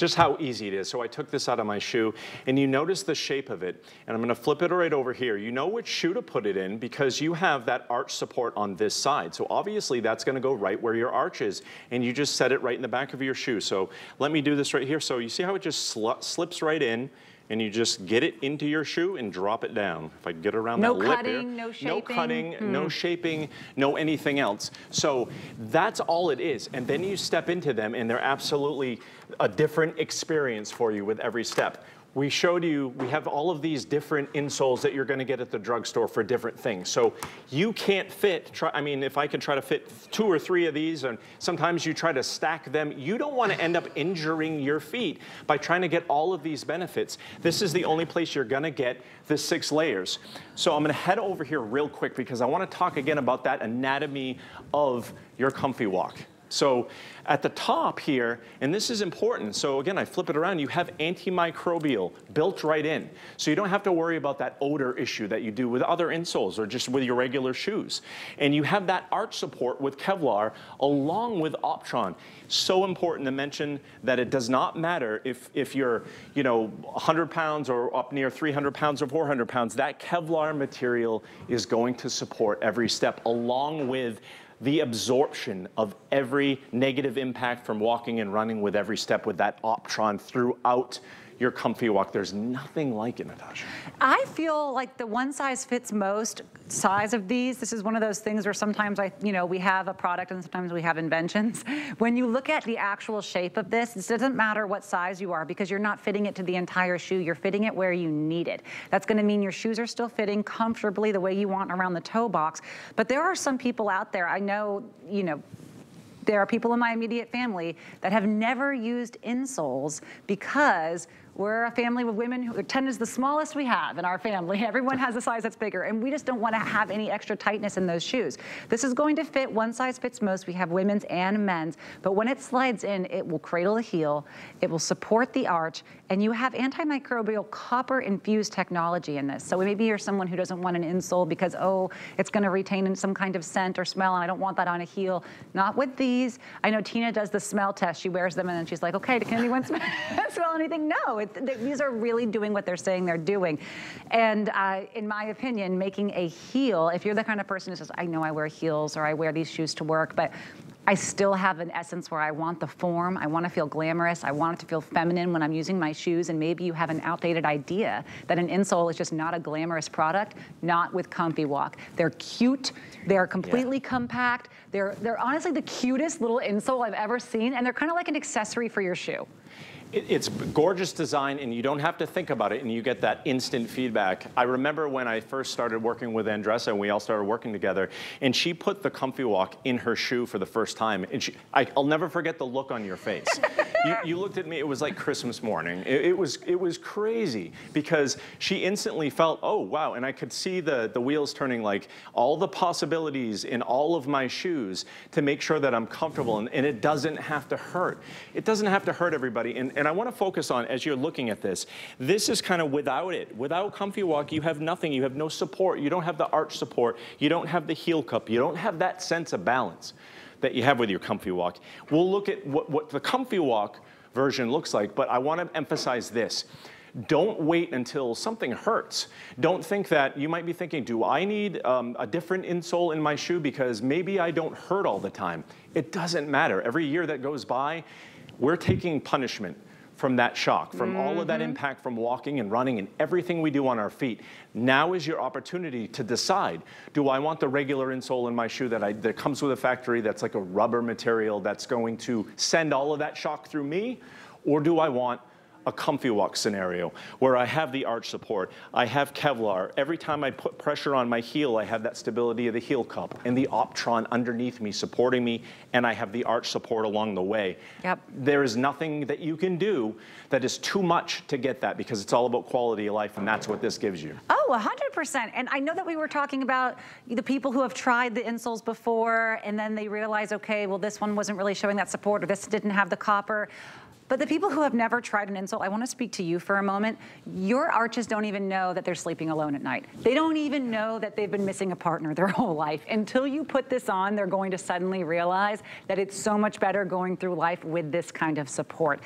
just how easy it is. So I took this out of my shoe and you notice the shape of it and I'm gonna flip it right over here. You know which shoe to put it in because you have that arch support on this side. So obviously that's gonna go right where your arch is and you just set it right in the back of your shoe. So let me do this right here. So you see how it just sl slips right in and you just get it into your shoe and drop it down. If I get around no that cutting, lip here. No shaping, no cutting, no hmm. shaping, no anything else. So that's all it is. And then you step into them and they're absolutely a different experience for you with every step we showed you, we have all of these different insoles that you're gonna get at the drugstore for different things. So you can't fit, try, I mean, if I could try to fit two or three of these, and sometimes you try to stack them, you don't wanna end up injuring your feet by trying to get all of these benefits. This is the only place you're gonna get the six layers. So I'm gonna head over here real quick because I wanna talk again about that anatomy of your comfy walk. So at the top here, and this is important, so again, I flip it around, you have antimicrobial built right in. So you don't have to worry about that odor issue that you do with other insoles or just with your regular shoes. And you have that arch support with Kevlar along with Optron. So important to mention that it does not matter if, if you're, you know, 100 pounds or up near 300 pounds or 400 pounds, that Kevlar material is going to support every step along with the absorption of every negative impact from walking and running with every step with that Optron throughout your comfy walk. There's nothing like it, Natasha. I feel like the one size fits most size of these, this is one of those things where sometimes I, you know, we have a product and sometimes we have inventions. When you look at the actual shape of this, it doesn't matter what size you are because you're not fitting it to the entire shoe. You're fitting it where you need it. That's gonna mean your shoes are still fitting comfortably the way you want around the toe box. But there are some people out there, I know, you know, there are people in my immediate family that have never used insoles because we're a family of women who 10 is the smallest we have in our family. Everyone has a size that's bigger and we just don't want to have any extra tightness in those shoes. This is going to fit, one size fits most. We have women's and men's, but when it slides in, it will cradle the heel, it will support the arch, and you have antimicrobial copper infused technology in this. So maybe you're someone who doesn't want an insole because, oh, it's going to retain some kind of scent or smell and I don't want that on a heel. Not with these. I know Tina does the smell test. She wears them and then she's like, okay, can anyone smell, smell anything? No, it, these are really doing what they're saying they're doing. And uh, in my opinion, making a heel, if you're the kind of person who says, I know I wear heels or I wear these shoes to work, but I still have an essence where I want the form, I want to feel glamorous, I want it to feel feminine when I'm using my shoes, and maybe you have an outdated idea that an insole is just not a glamorous product, not with Comfy Walk. They're cute, they're completely yeah. compact, they're, they're honestly the cutest little insole I've ever seen, and they're kind of like an accessory for your shoe. It's gorgeous design and you don't have to think about it and you get that instant feedback. I remember when I first started working with Andressa and we all started working together and she put the Comfy Walk in her shoe for the first time and she, I, will never forget the look on your face. you, you, looked at me, it was like Christmas morning. It, it, was, it was crazy because she instantly felt, oh wow, and I could see the, the wheels turning like all the possibilities in all of my shoes to make sure that I'm comfortable and, and it doesn't have to hurt. It doesn't have to hurt everybody. And, and I want to focus on, as you're looking at this, this is kind of without it. Without Comfy Walk, you have nothing. You have no support. You don't have the arch support. You don't have the heel cup. You don't have that sense of balance that you have with your Comfy Walk. We'll look at what, what the Comfy Walk version looks like, but I want to emphasize this. Don't wait until something hurts. Don't think that you might be thinking, do I need um, a different insole in my shoe because maybe I don't hurt all the time? It doesn't matter. Every year that goes by, we're taking punishment from that shock, from mm -hmm. all of that mm-hmm. impact from walking and running and everything we do on our feet. Now is your opportunity to decide, do I want the regular insole in my shoe that, I, that comes with a factory that's like a rubber material that's going to send all of that shock through me? Or do I want a comfy walk scenario where I have the arch support, I have Kevlar. Every time I put pressure on my heel, I have that stability of the heel cup and the Optron underneath me supporting me, and I have the arch support along the way. Yep. There is nothing that you can do that is too much to get that because it's all about quality of life, and that's what this gives you. Oh, 100%. And I know that we were talking about the people who have tried the insoles before, and then they realize, okay, well, this one wasn't really showing that support, or this didn't have the copper. But the people who have never tried an insole, I wanna speak to you for a moment. Your arches don't even know that they're sleeping alone at night. They don't even know that they've been missing a partner their whole life. Until you put this on, they're going to suddenly realize that it's so much better going through life with this kind of support.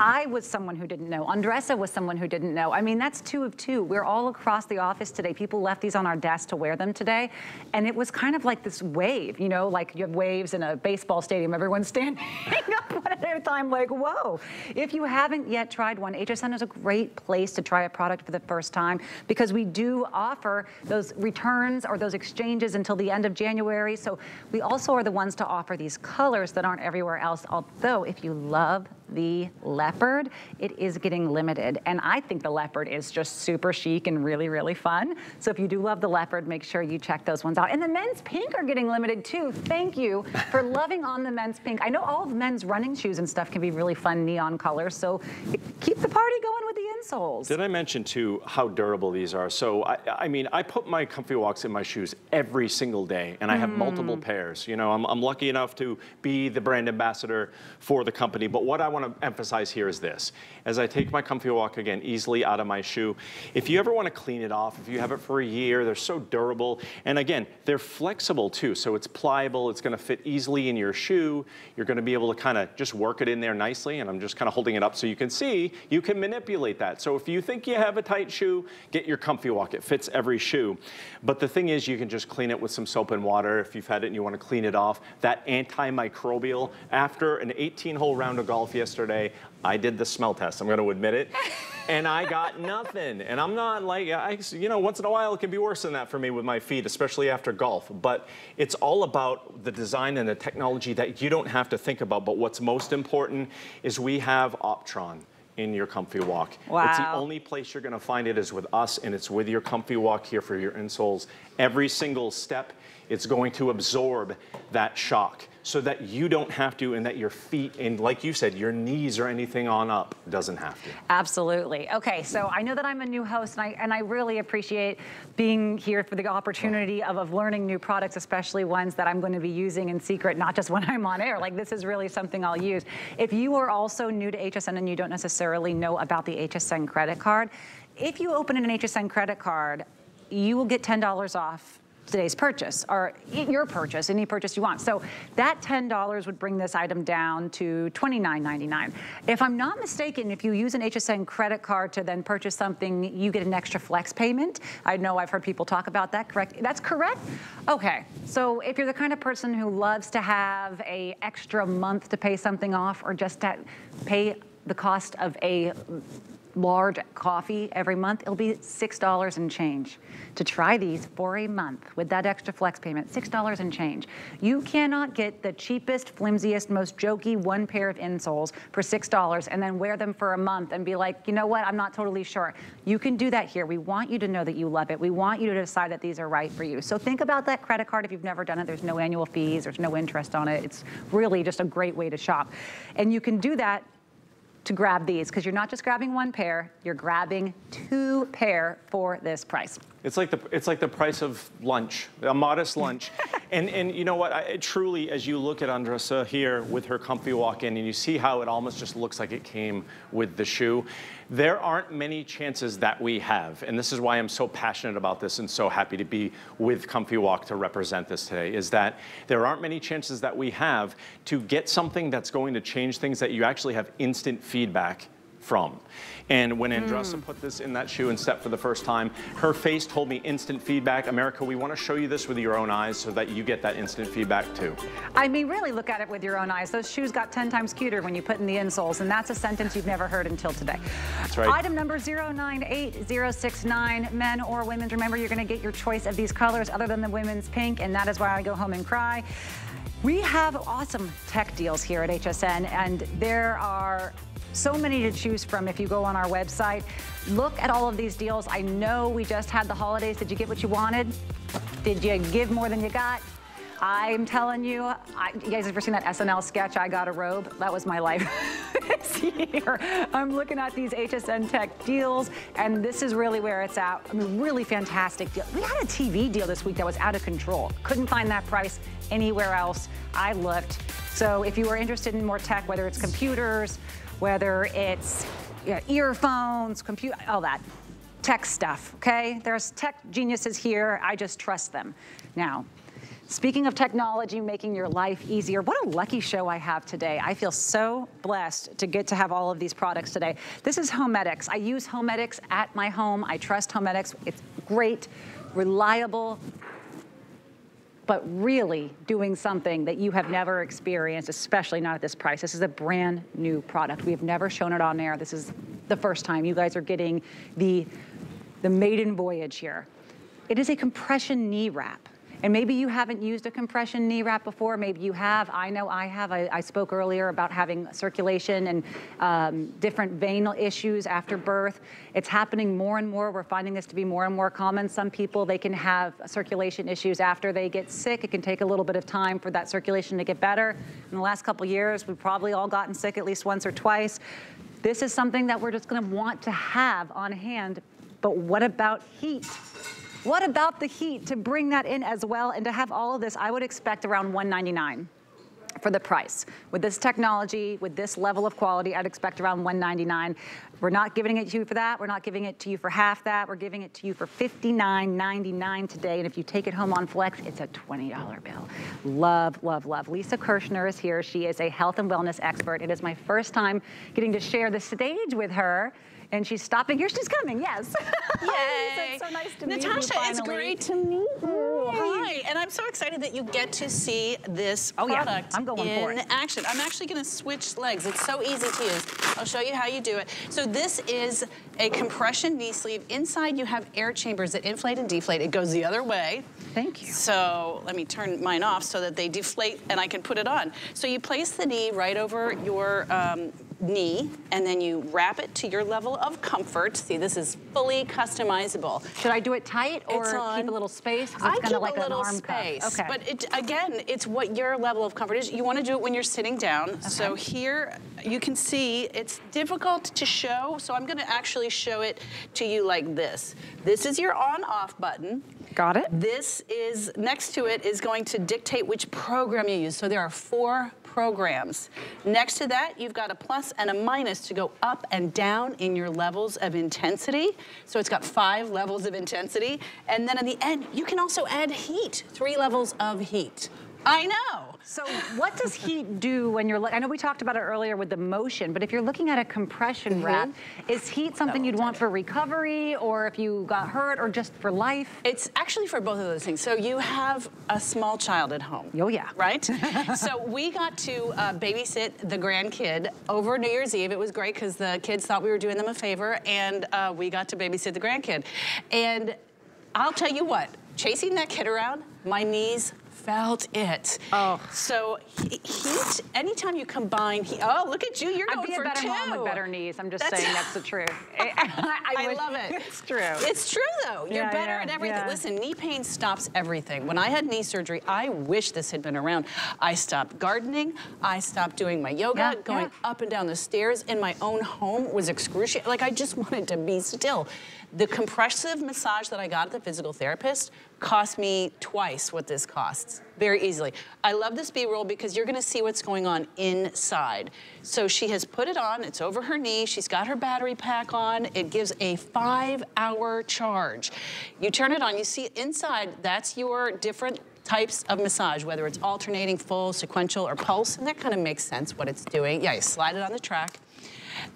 I was someone who didn't know. Andressa was someone who didn't know. I mean, that's two of two. We're all across the office today. People left these on our desk to wear them today. And it was kind of like this wave, you know, like you have waves in a baseball stadium. Everyone's standing up one at a time like, whoa. If you haven't yet tried one, HSN is a great place to try a product for the first time because we do offer those returns or those exchanges until the end of January. So we also are the ones to offer these colors that aren't everywhere else. Although if you love the leopard, it is getting limited. And I think the leopard is just super chic and really, really fun. So if you do love the leopard, make sure you check those ones out. And the men's pink are getting limited too. Thank you for loving on the men's pink. I know all of men's running shoes and stuff can be really fun neon colors. So keep the party going with the insoles. Did I mention too how durable these are? So I, I mean, I put my Comfy Walks in my shoes every single day and I have mm. multiple pairs. You know, I'm, I'm lucky enough to be the brand ambassador for the company. But what I want to emphasize here is this. As I take my Comfy Walk again easily out of my shoe, if you ever want to clean it off, if you have it for a year, they're so durable. And again, they're flexible too. So it's pliable. It's going to fit easily in your shoe. You're going to be able to kind of just work it in there nicely. And I'm just kind of holding it up so you can see you can manipulate that. So if you think you have a tight shoe, get your Comfy Walk. It fits every shoe. But the thing is, you can just clean it with some soap and water if you've had it and you want to clean it off. That antimicrobial, after an 18-hole round of golf yesterday, I did the smell test. I'm going to admit it. and I got nothing. And I'm not like, I, you know, once in a while it can be worse than that for me with my feet, especially after golf. But it's all about the design and the technology that you don't have to think about. But what's most important is we have Optron in your comfy walk. Wow. It's the only place you're gonna find it is with us and it's with your comfy walk here for your insoles. Every single step, it's going to absorb that shock so that you don't have to and that your feet and like you said, your knees or anything on up doesn't have to. Absolutely. Okay, so I know that I'm a new host and I, and I really appreciate being here for the opportunity of, of learning new products, especially ones that I'm going to be using in secret, not just when I'm on air. Like this is really something I'll use. If you are also new to HSN and you don't necessarily know about the HSN credit card, if you open an HSN credit card, you will get $10 off today's purchase or your purchase, any purchase you want. So that $10 would bring this item down to $29.99. If I'm not mistaken, if you use an HSN credit card to then purchase something, you get an extra flex payment. I know I've heard people talk about that, correct? That's correct? Okay, so if you're the kind of person who loves to have a extra month to pay something off or just to pay the cost of a large coffee every month, it'll be $6 and change. To try these for a month with that extra flex payment, $6 and change. You cannot get the cheapest, flimsiest, most jokey one pair of insoles for $6 and then wear them for a month and be like, you know what, I'm not totally sure. You can do that here. We want you to know that you love it. We want you to decide that these are right for you. So think about that credit card if you've never done it. There's no annual fees, there's no interest on it. It's really just a great way to shop. And you can do that to grab these because you're not just grabbing one pair, you're grabbing two pair for this price. It's like the it's like the price of lunch, a modest lunch, and and you know what? I, truly, as you look at Andressa here with her comfy walk in, and you see how it almost just looks like it came with the shoe. There aren't many chances that we have, and this is why I'm so passionate about this and so happy to be with Comfy Walk to represent this today. Is that there aren't many chances that we have to get something that's going to change things that you actually have instant feedback from. And when Andressa mm. put this in that shoe and stepped for the first time, her face told me instant feedback. America, we want to show you this with your own eyes so that you get that instant feedback too. I mean, really look at it with your own eyes. Those shoes got 10 times cuter when you put in the insoles, and that's a sentence you've never heard until today. That's right. Item number 098069, men or women. Remember, you're going to get your choice of these colors other than the women's pink, and that is why I go home and cry. We have awesome tech deals here at HSN, and there are so many to choose from if you go on our website. Look at all of these deals. I know we just had the holidays. Did you get what you wanted? Did you give more than you got? I'm telling you, I, you guys ever seen that SNL sketch, I Got a Robe? That was my life this year. I'm looking at these HSN Tech deals, and this is really where it's at. I mean, really fantastic deal. We had a TV deal this week that was out of control. Couldn't find that price anywhere else. I looked. So if you are interested in more tech, whether it's computers, whether it's you know, earphones, computer, all that tech stuff, okay? There's tech geniuses here. I just trust them. Now, Speaking of technology making your life easier, what a lucky show I have today. I feel so blessed to get to have all of these products today. This is Homedics. I use Homedics at my home. I trust Homedics. It's great, reliable, but really doing something that you have never experienced, especially not at this price. This is a brand new product. We have never shown it on air. This is the first time you guys are getting the, the maiden voyage here. It is a compression knee wrap. And maybe you haven't used a compression knee wrap before. Maybe you have. I know I have. I, I spoke earlier about having circulation and um, different venal issues after birth. It's happening more and more. We're finding this to be more and more common. Some people, they can have circulation issues after they get sick. It can take a little bit of time for that circulation to get better. In the last couple years, we've probably all gotten sick at least once or twice. This is something that we're just gonna want to have on hand. But what about heat? What about the heat to bring that in as well and to have all of this, I would expect around 199 for the price. With this technology, with this level of quality, I'd expect around 199. We're not giving it to you for that. We're not giving it to you for half that. We're giving it to you for $59.99 today. And if you take it home on Flex, it's a $20 bill. Love, love, love. Lisa Kirschner is here. She is a health and wellness expert. It is my first time getting to share the stage with her and she's stopping. Here she's coming, yes. Yay. it's so nice to Natasha, meet you Natasha, it's great to meet you. Hi, and I'm so excited that you get to see this oh, product yeah. I'm going in for it. action. I'm actually gonna switch legs. It's so easy to use. I'll show you how you do it. So this is a compression knee sleeve. Inside you have air chambers that inflate and deflate. It goes the other way. Thank you. So let me turn mine off so that they deflate and I can put it on. So you place the knee right over your um, knee and then you wrap it to your level of comfort. See, this is fully customizable. Should I do it tight or keep a little space? I keep like a little space. Cuff. Okay. But it, again, it's what your level of comfort is. You want to do it when you're sitting down. Okay. So here you can see it's difficult to show. So I'm going to actually show it to you like this. This is your on-off button. Got it. This is, next to it is going to dictate which program you use. So there are four programs. Next to that, you've got a plus and a minus to go up and down in your levels of intensity. So it's got five levels of intensity. And then at the end, you can also add heat, three levels of heat. I know. So what does heat do when you're, I know we talked about it earlier with the motion, but if you're looking at a compression Mhm. wrap, is heat something you'd want for recovery or if you got hurt or just for life? It's actually for both of those things. So you have a small child at home. Oh yeah. Right? so we got to uh, babysit the grandkid over New Year's Eve. It was great because the kids thought we were doing them a favor and uh, we got to babysit the grandkid. And I'll tell you what, chasing that kid around, my knees felt it. Oh. So he- heat, anytime you combine, he, oh, look at you, you're I'd going be a better two. mom with better knees. I'm just That's- saying that's the truth. I, I, wish- love it. It's true. It's true though. You're Yeah, better yeah, at everything. yeah. Listen, knee pain stops everything. When I had knee surgery, I wish this had been around. I stopped gardening. I stopped doing my yoga. Going up and down the stairs in my own home was excruciating. Like I just wanted to be still. The compressive massage that I got at the physical therapist cost me twice what this costs, very easily. I love this B-roll because you're gonna see what's going on inside. So she has put it on, it's over her knee, she's got her battery pack on, it gives a five hour charge. You turn it on, you see inside, that's your different types of massage, whether it's alternating, full, sequential, or pulse, and that kind of makes sense what it's doing. Yeah, you slide it on the track.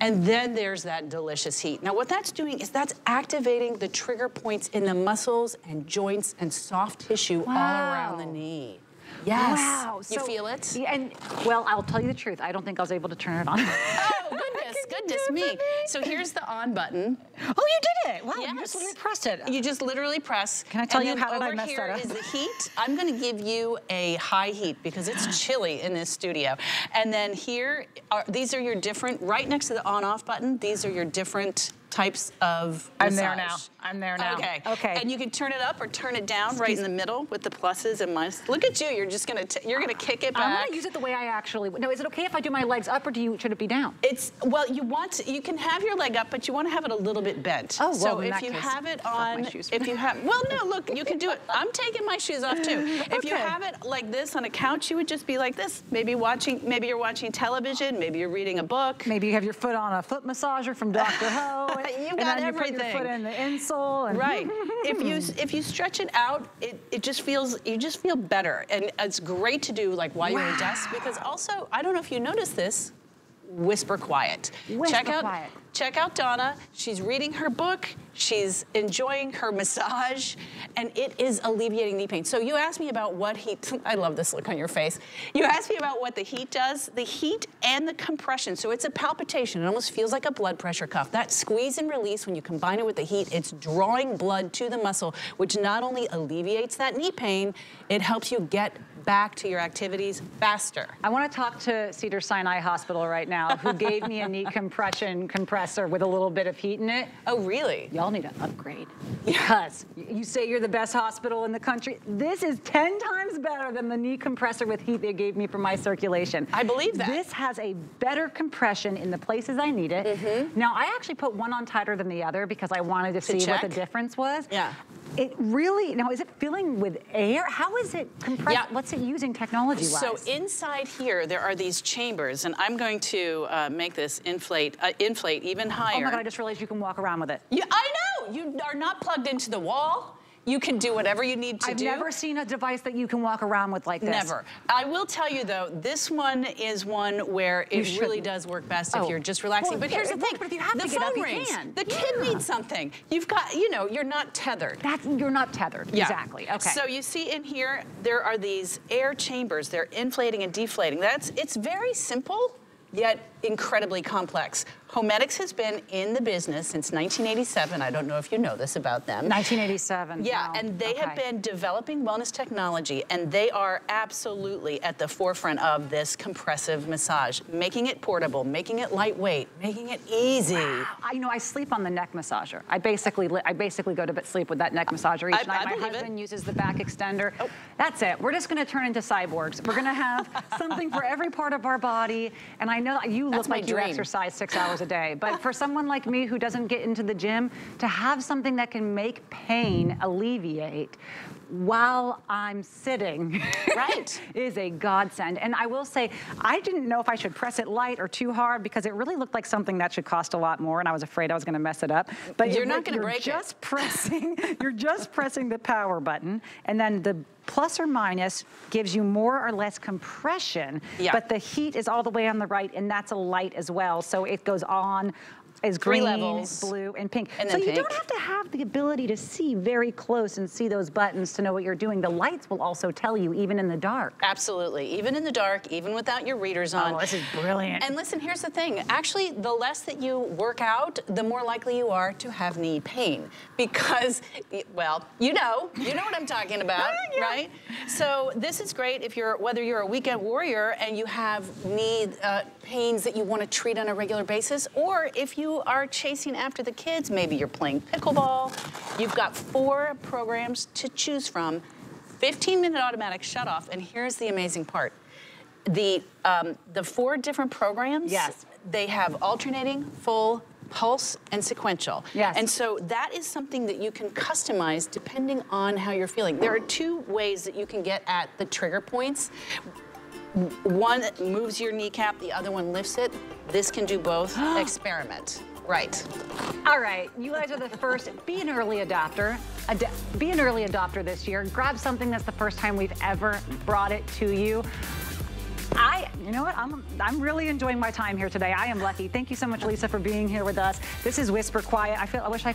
And then there's that delicious heat. Now what that's doing is that's activating the trigger points in the muscles and joints and soft tissue all around the knee. Yes. Wow. You feel it? And well, I'll tell you the truth. I don't think I was able to turn it on. Oh, goodness, goodness me. So here's the on button. Oh, you did it. Wow, yes. you just literally pressed it. You just literally press. Can I tell you how did I mess that up? is the heat. I'm going to give you a high heat because it's chilly in this studio. And then here, are, these are your different, right next to the on-off button, these are your different types of I'm there now. I'm there now. Okay. Okay. And you can turn it up or turn it down right in the middle with the pluses and minuses. Look at you. You're just gonna t- you're gonna kick it back. I'm back. Uh, gonna use it the way I actually. No, is it okay if I do my legs up, or do you should it be down? It's well, you want to, you can have your leg up, but you want to have it a little bit bent. Oh, well, so in if that you case, have it fuck my on, shoes. if you have, well, no, look, you can do it. I'm taking my shoes off too. If you have it like this on a couch, you would just be like this. Maybe watching, maybe you're watching television, maybe you're reading a book. Maybe you have your foot on a foot massager from Dr. Ho. You and got then you put your everything. foot in the insole. And Right. if you if you stretch it out, it, it just feels you just feel better, and it's great to do like while you're at desk because also I don't know if you noticed this, whisper quiet. Whisper check out quiet. Check out Donna. She's reading her book. She's enjoying her massage, and it is alleviating knee pain. So you asked me about what heat. I love this look on your face. You asked me about what the heat does. The heat and the compression. So it's a palpitation. It almost feels like a blood pressure cuff. That squeeze and release when you combine it with the heat, it's drawing blood to the muscle, which not only alleviates that knee pain, it helps you get back to your activities faster. I want to talk to Cedar Sinai Hospital right now, who gave me a knee compression compressor with a little bit of heat in it. Oh, really? Y'all need to upgrade because y- you say you're the best hospital in the country. This is 10 times better than the knee compressor with heat they gave me for my circulation. I believe that. This has a better compression in the places I need it. Mm-hmm. Now, I actually put one on tighter than the other because I wanted to, see what the difference was. Yeah. It really, now is it filling with air? How is it compressed? Yeah. What's it using technology-wise? So inside here, there are these chambers, and I'm going to uh, make this inflate, uh, inflate even higher. Oh my God, I just realized you can walk around with it. You, I know you are not plugged into the wall. You can do whatever you need to I've do. never seen a device that you can walk around with like this. Never. I will tell you though, this one is one where You it really shouldn't. does work best if Oh. you're just relaxing. Well, but here's the thing: but if you have the to get phone up, rings. can. The kid Yeah. needs something. You've got, you know, you're not tethered. That's, you're not tethered. Yeah. Exactly. Okay. So you see in here, there are these air chambers. They're inflating and deflating. That's it's very simple, yet incredibly complex. Homedics has been in the business since 1987. I don't know if you know this about them. 1987. Yeah, wow. and they have been developing wellness technology, and they are absolutely at the forefront of this compressive massage, making it portable, making it lightweight, making it easy. I you know I sleep on the neck massager. I basically I basically go to bed sleep with that neck massager each I- night. I My believe it. husband uses the back extender. Oh. That's it. We're just going to turn into cyborgs. We're going to have something for every part of our body. And I know you That's look like you exercise six hours a day, but for someone like me who doesn't get into the gym, to have something that can make pain alleviate while I'm sitting Right. is a godsend. And I will say, I didn't know if I should press it light or too hard because it really looked like something that should cost a lot more, and I was afraid I was going to mess it up. But You're it- not gonna you're break it. just pressing. You're just pressing the power button, and then the plus or minus gives you more or less compression, Yeah. but the heat is all the way on the right, and that's a light as well. So it goes on is Three green, levels. blue, and pink. And so you don't have to have the ability to see very close and see those buttons to know what you're doing. The lights will also tell you, even in the dark. Absolutely. Even in the dark, even without your readers on. Oh, this is brilliant. And listen, here's the thing. Actually, the less that you work out, the more likely you are to have knee pain. Because, well, you know, you know what I'm talking about, right? So this is great if you're, whether you're a weekend warrior and you have knee uh, pains that you want to treat on a regular basis, or if you are chasing after the kids, maybe you're playing pickleball, you've got four programs to choose from. 15 minute automatic shut off, and here's the amazing part. The, um, the four different programs, Yes. they have alternating, full, pulse, and sequential. Yes. And so that is something that you can customize depending on how you're feeling. There are two ways that you can get at the trigger points. One moves your kneecap, the other one lifts it. This can do both. Experiment. Right. All right, you guys are the first. Be an early adopter. Ad- be an early adopter this year. Grab something that's the first time we've ever brought it to you. I, you know what? I'm, I'm really enjoying my time here today. I am lucky. Thank you so much, Lisa, for being here with us. This is Whisper Quiet. I feel, I wish I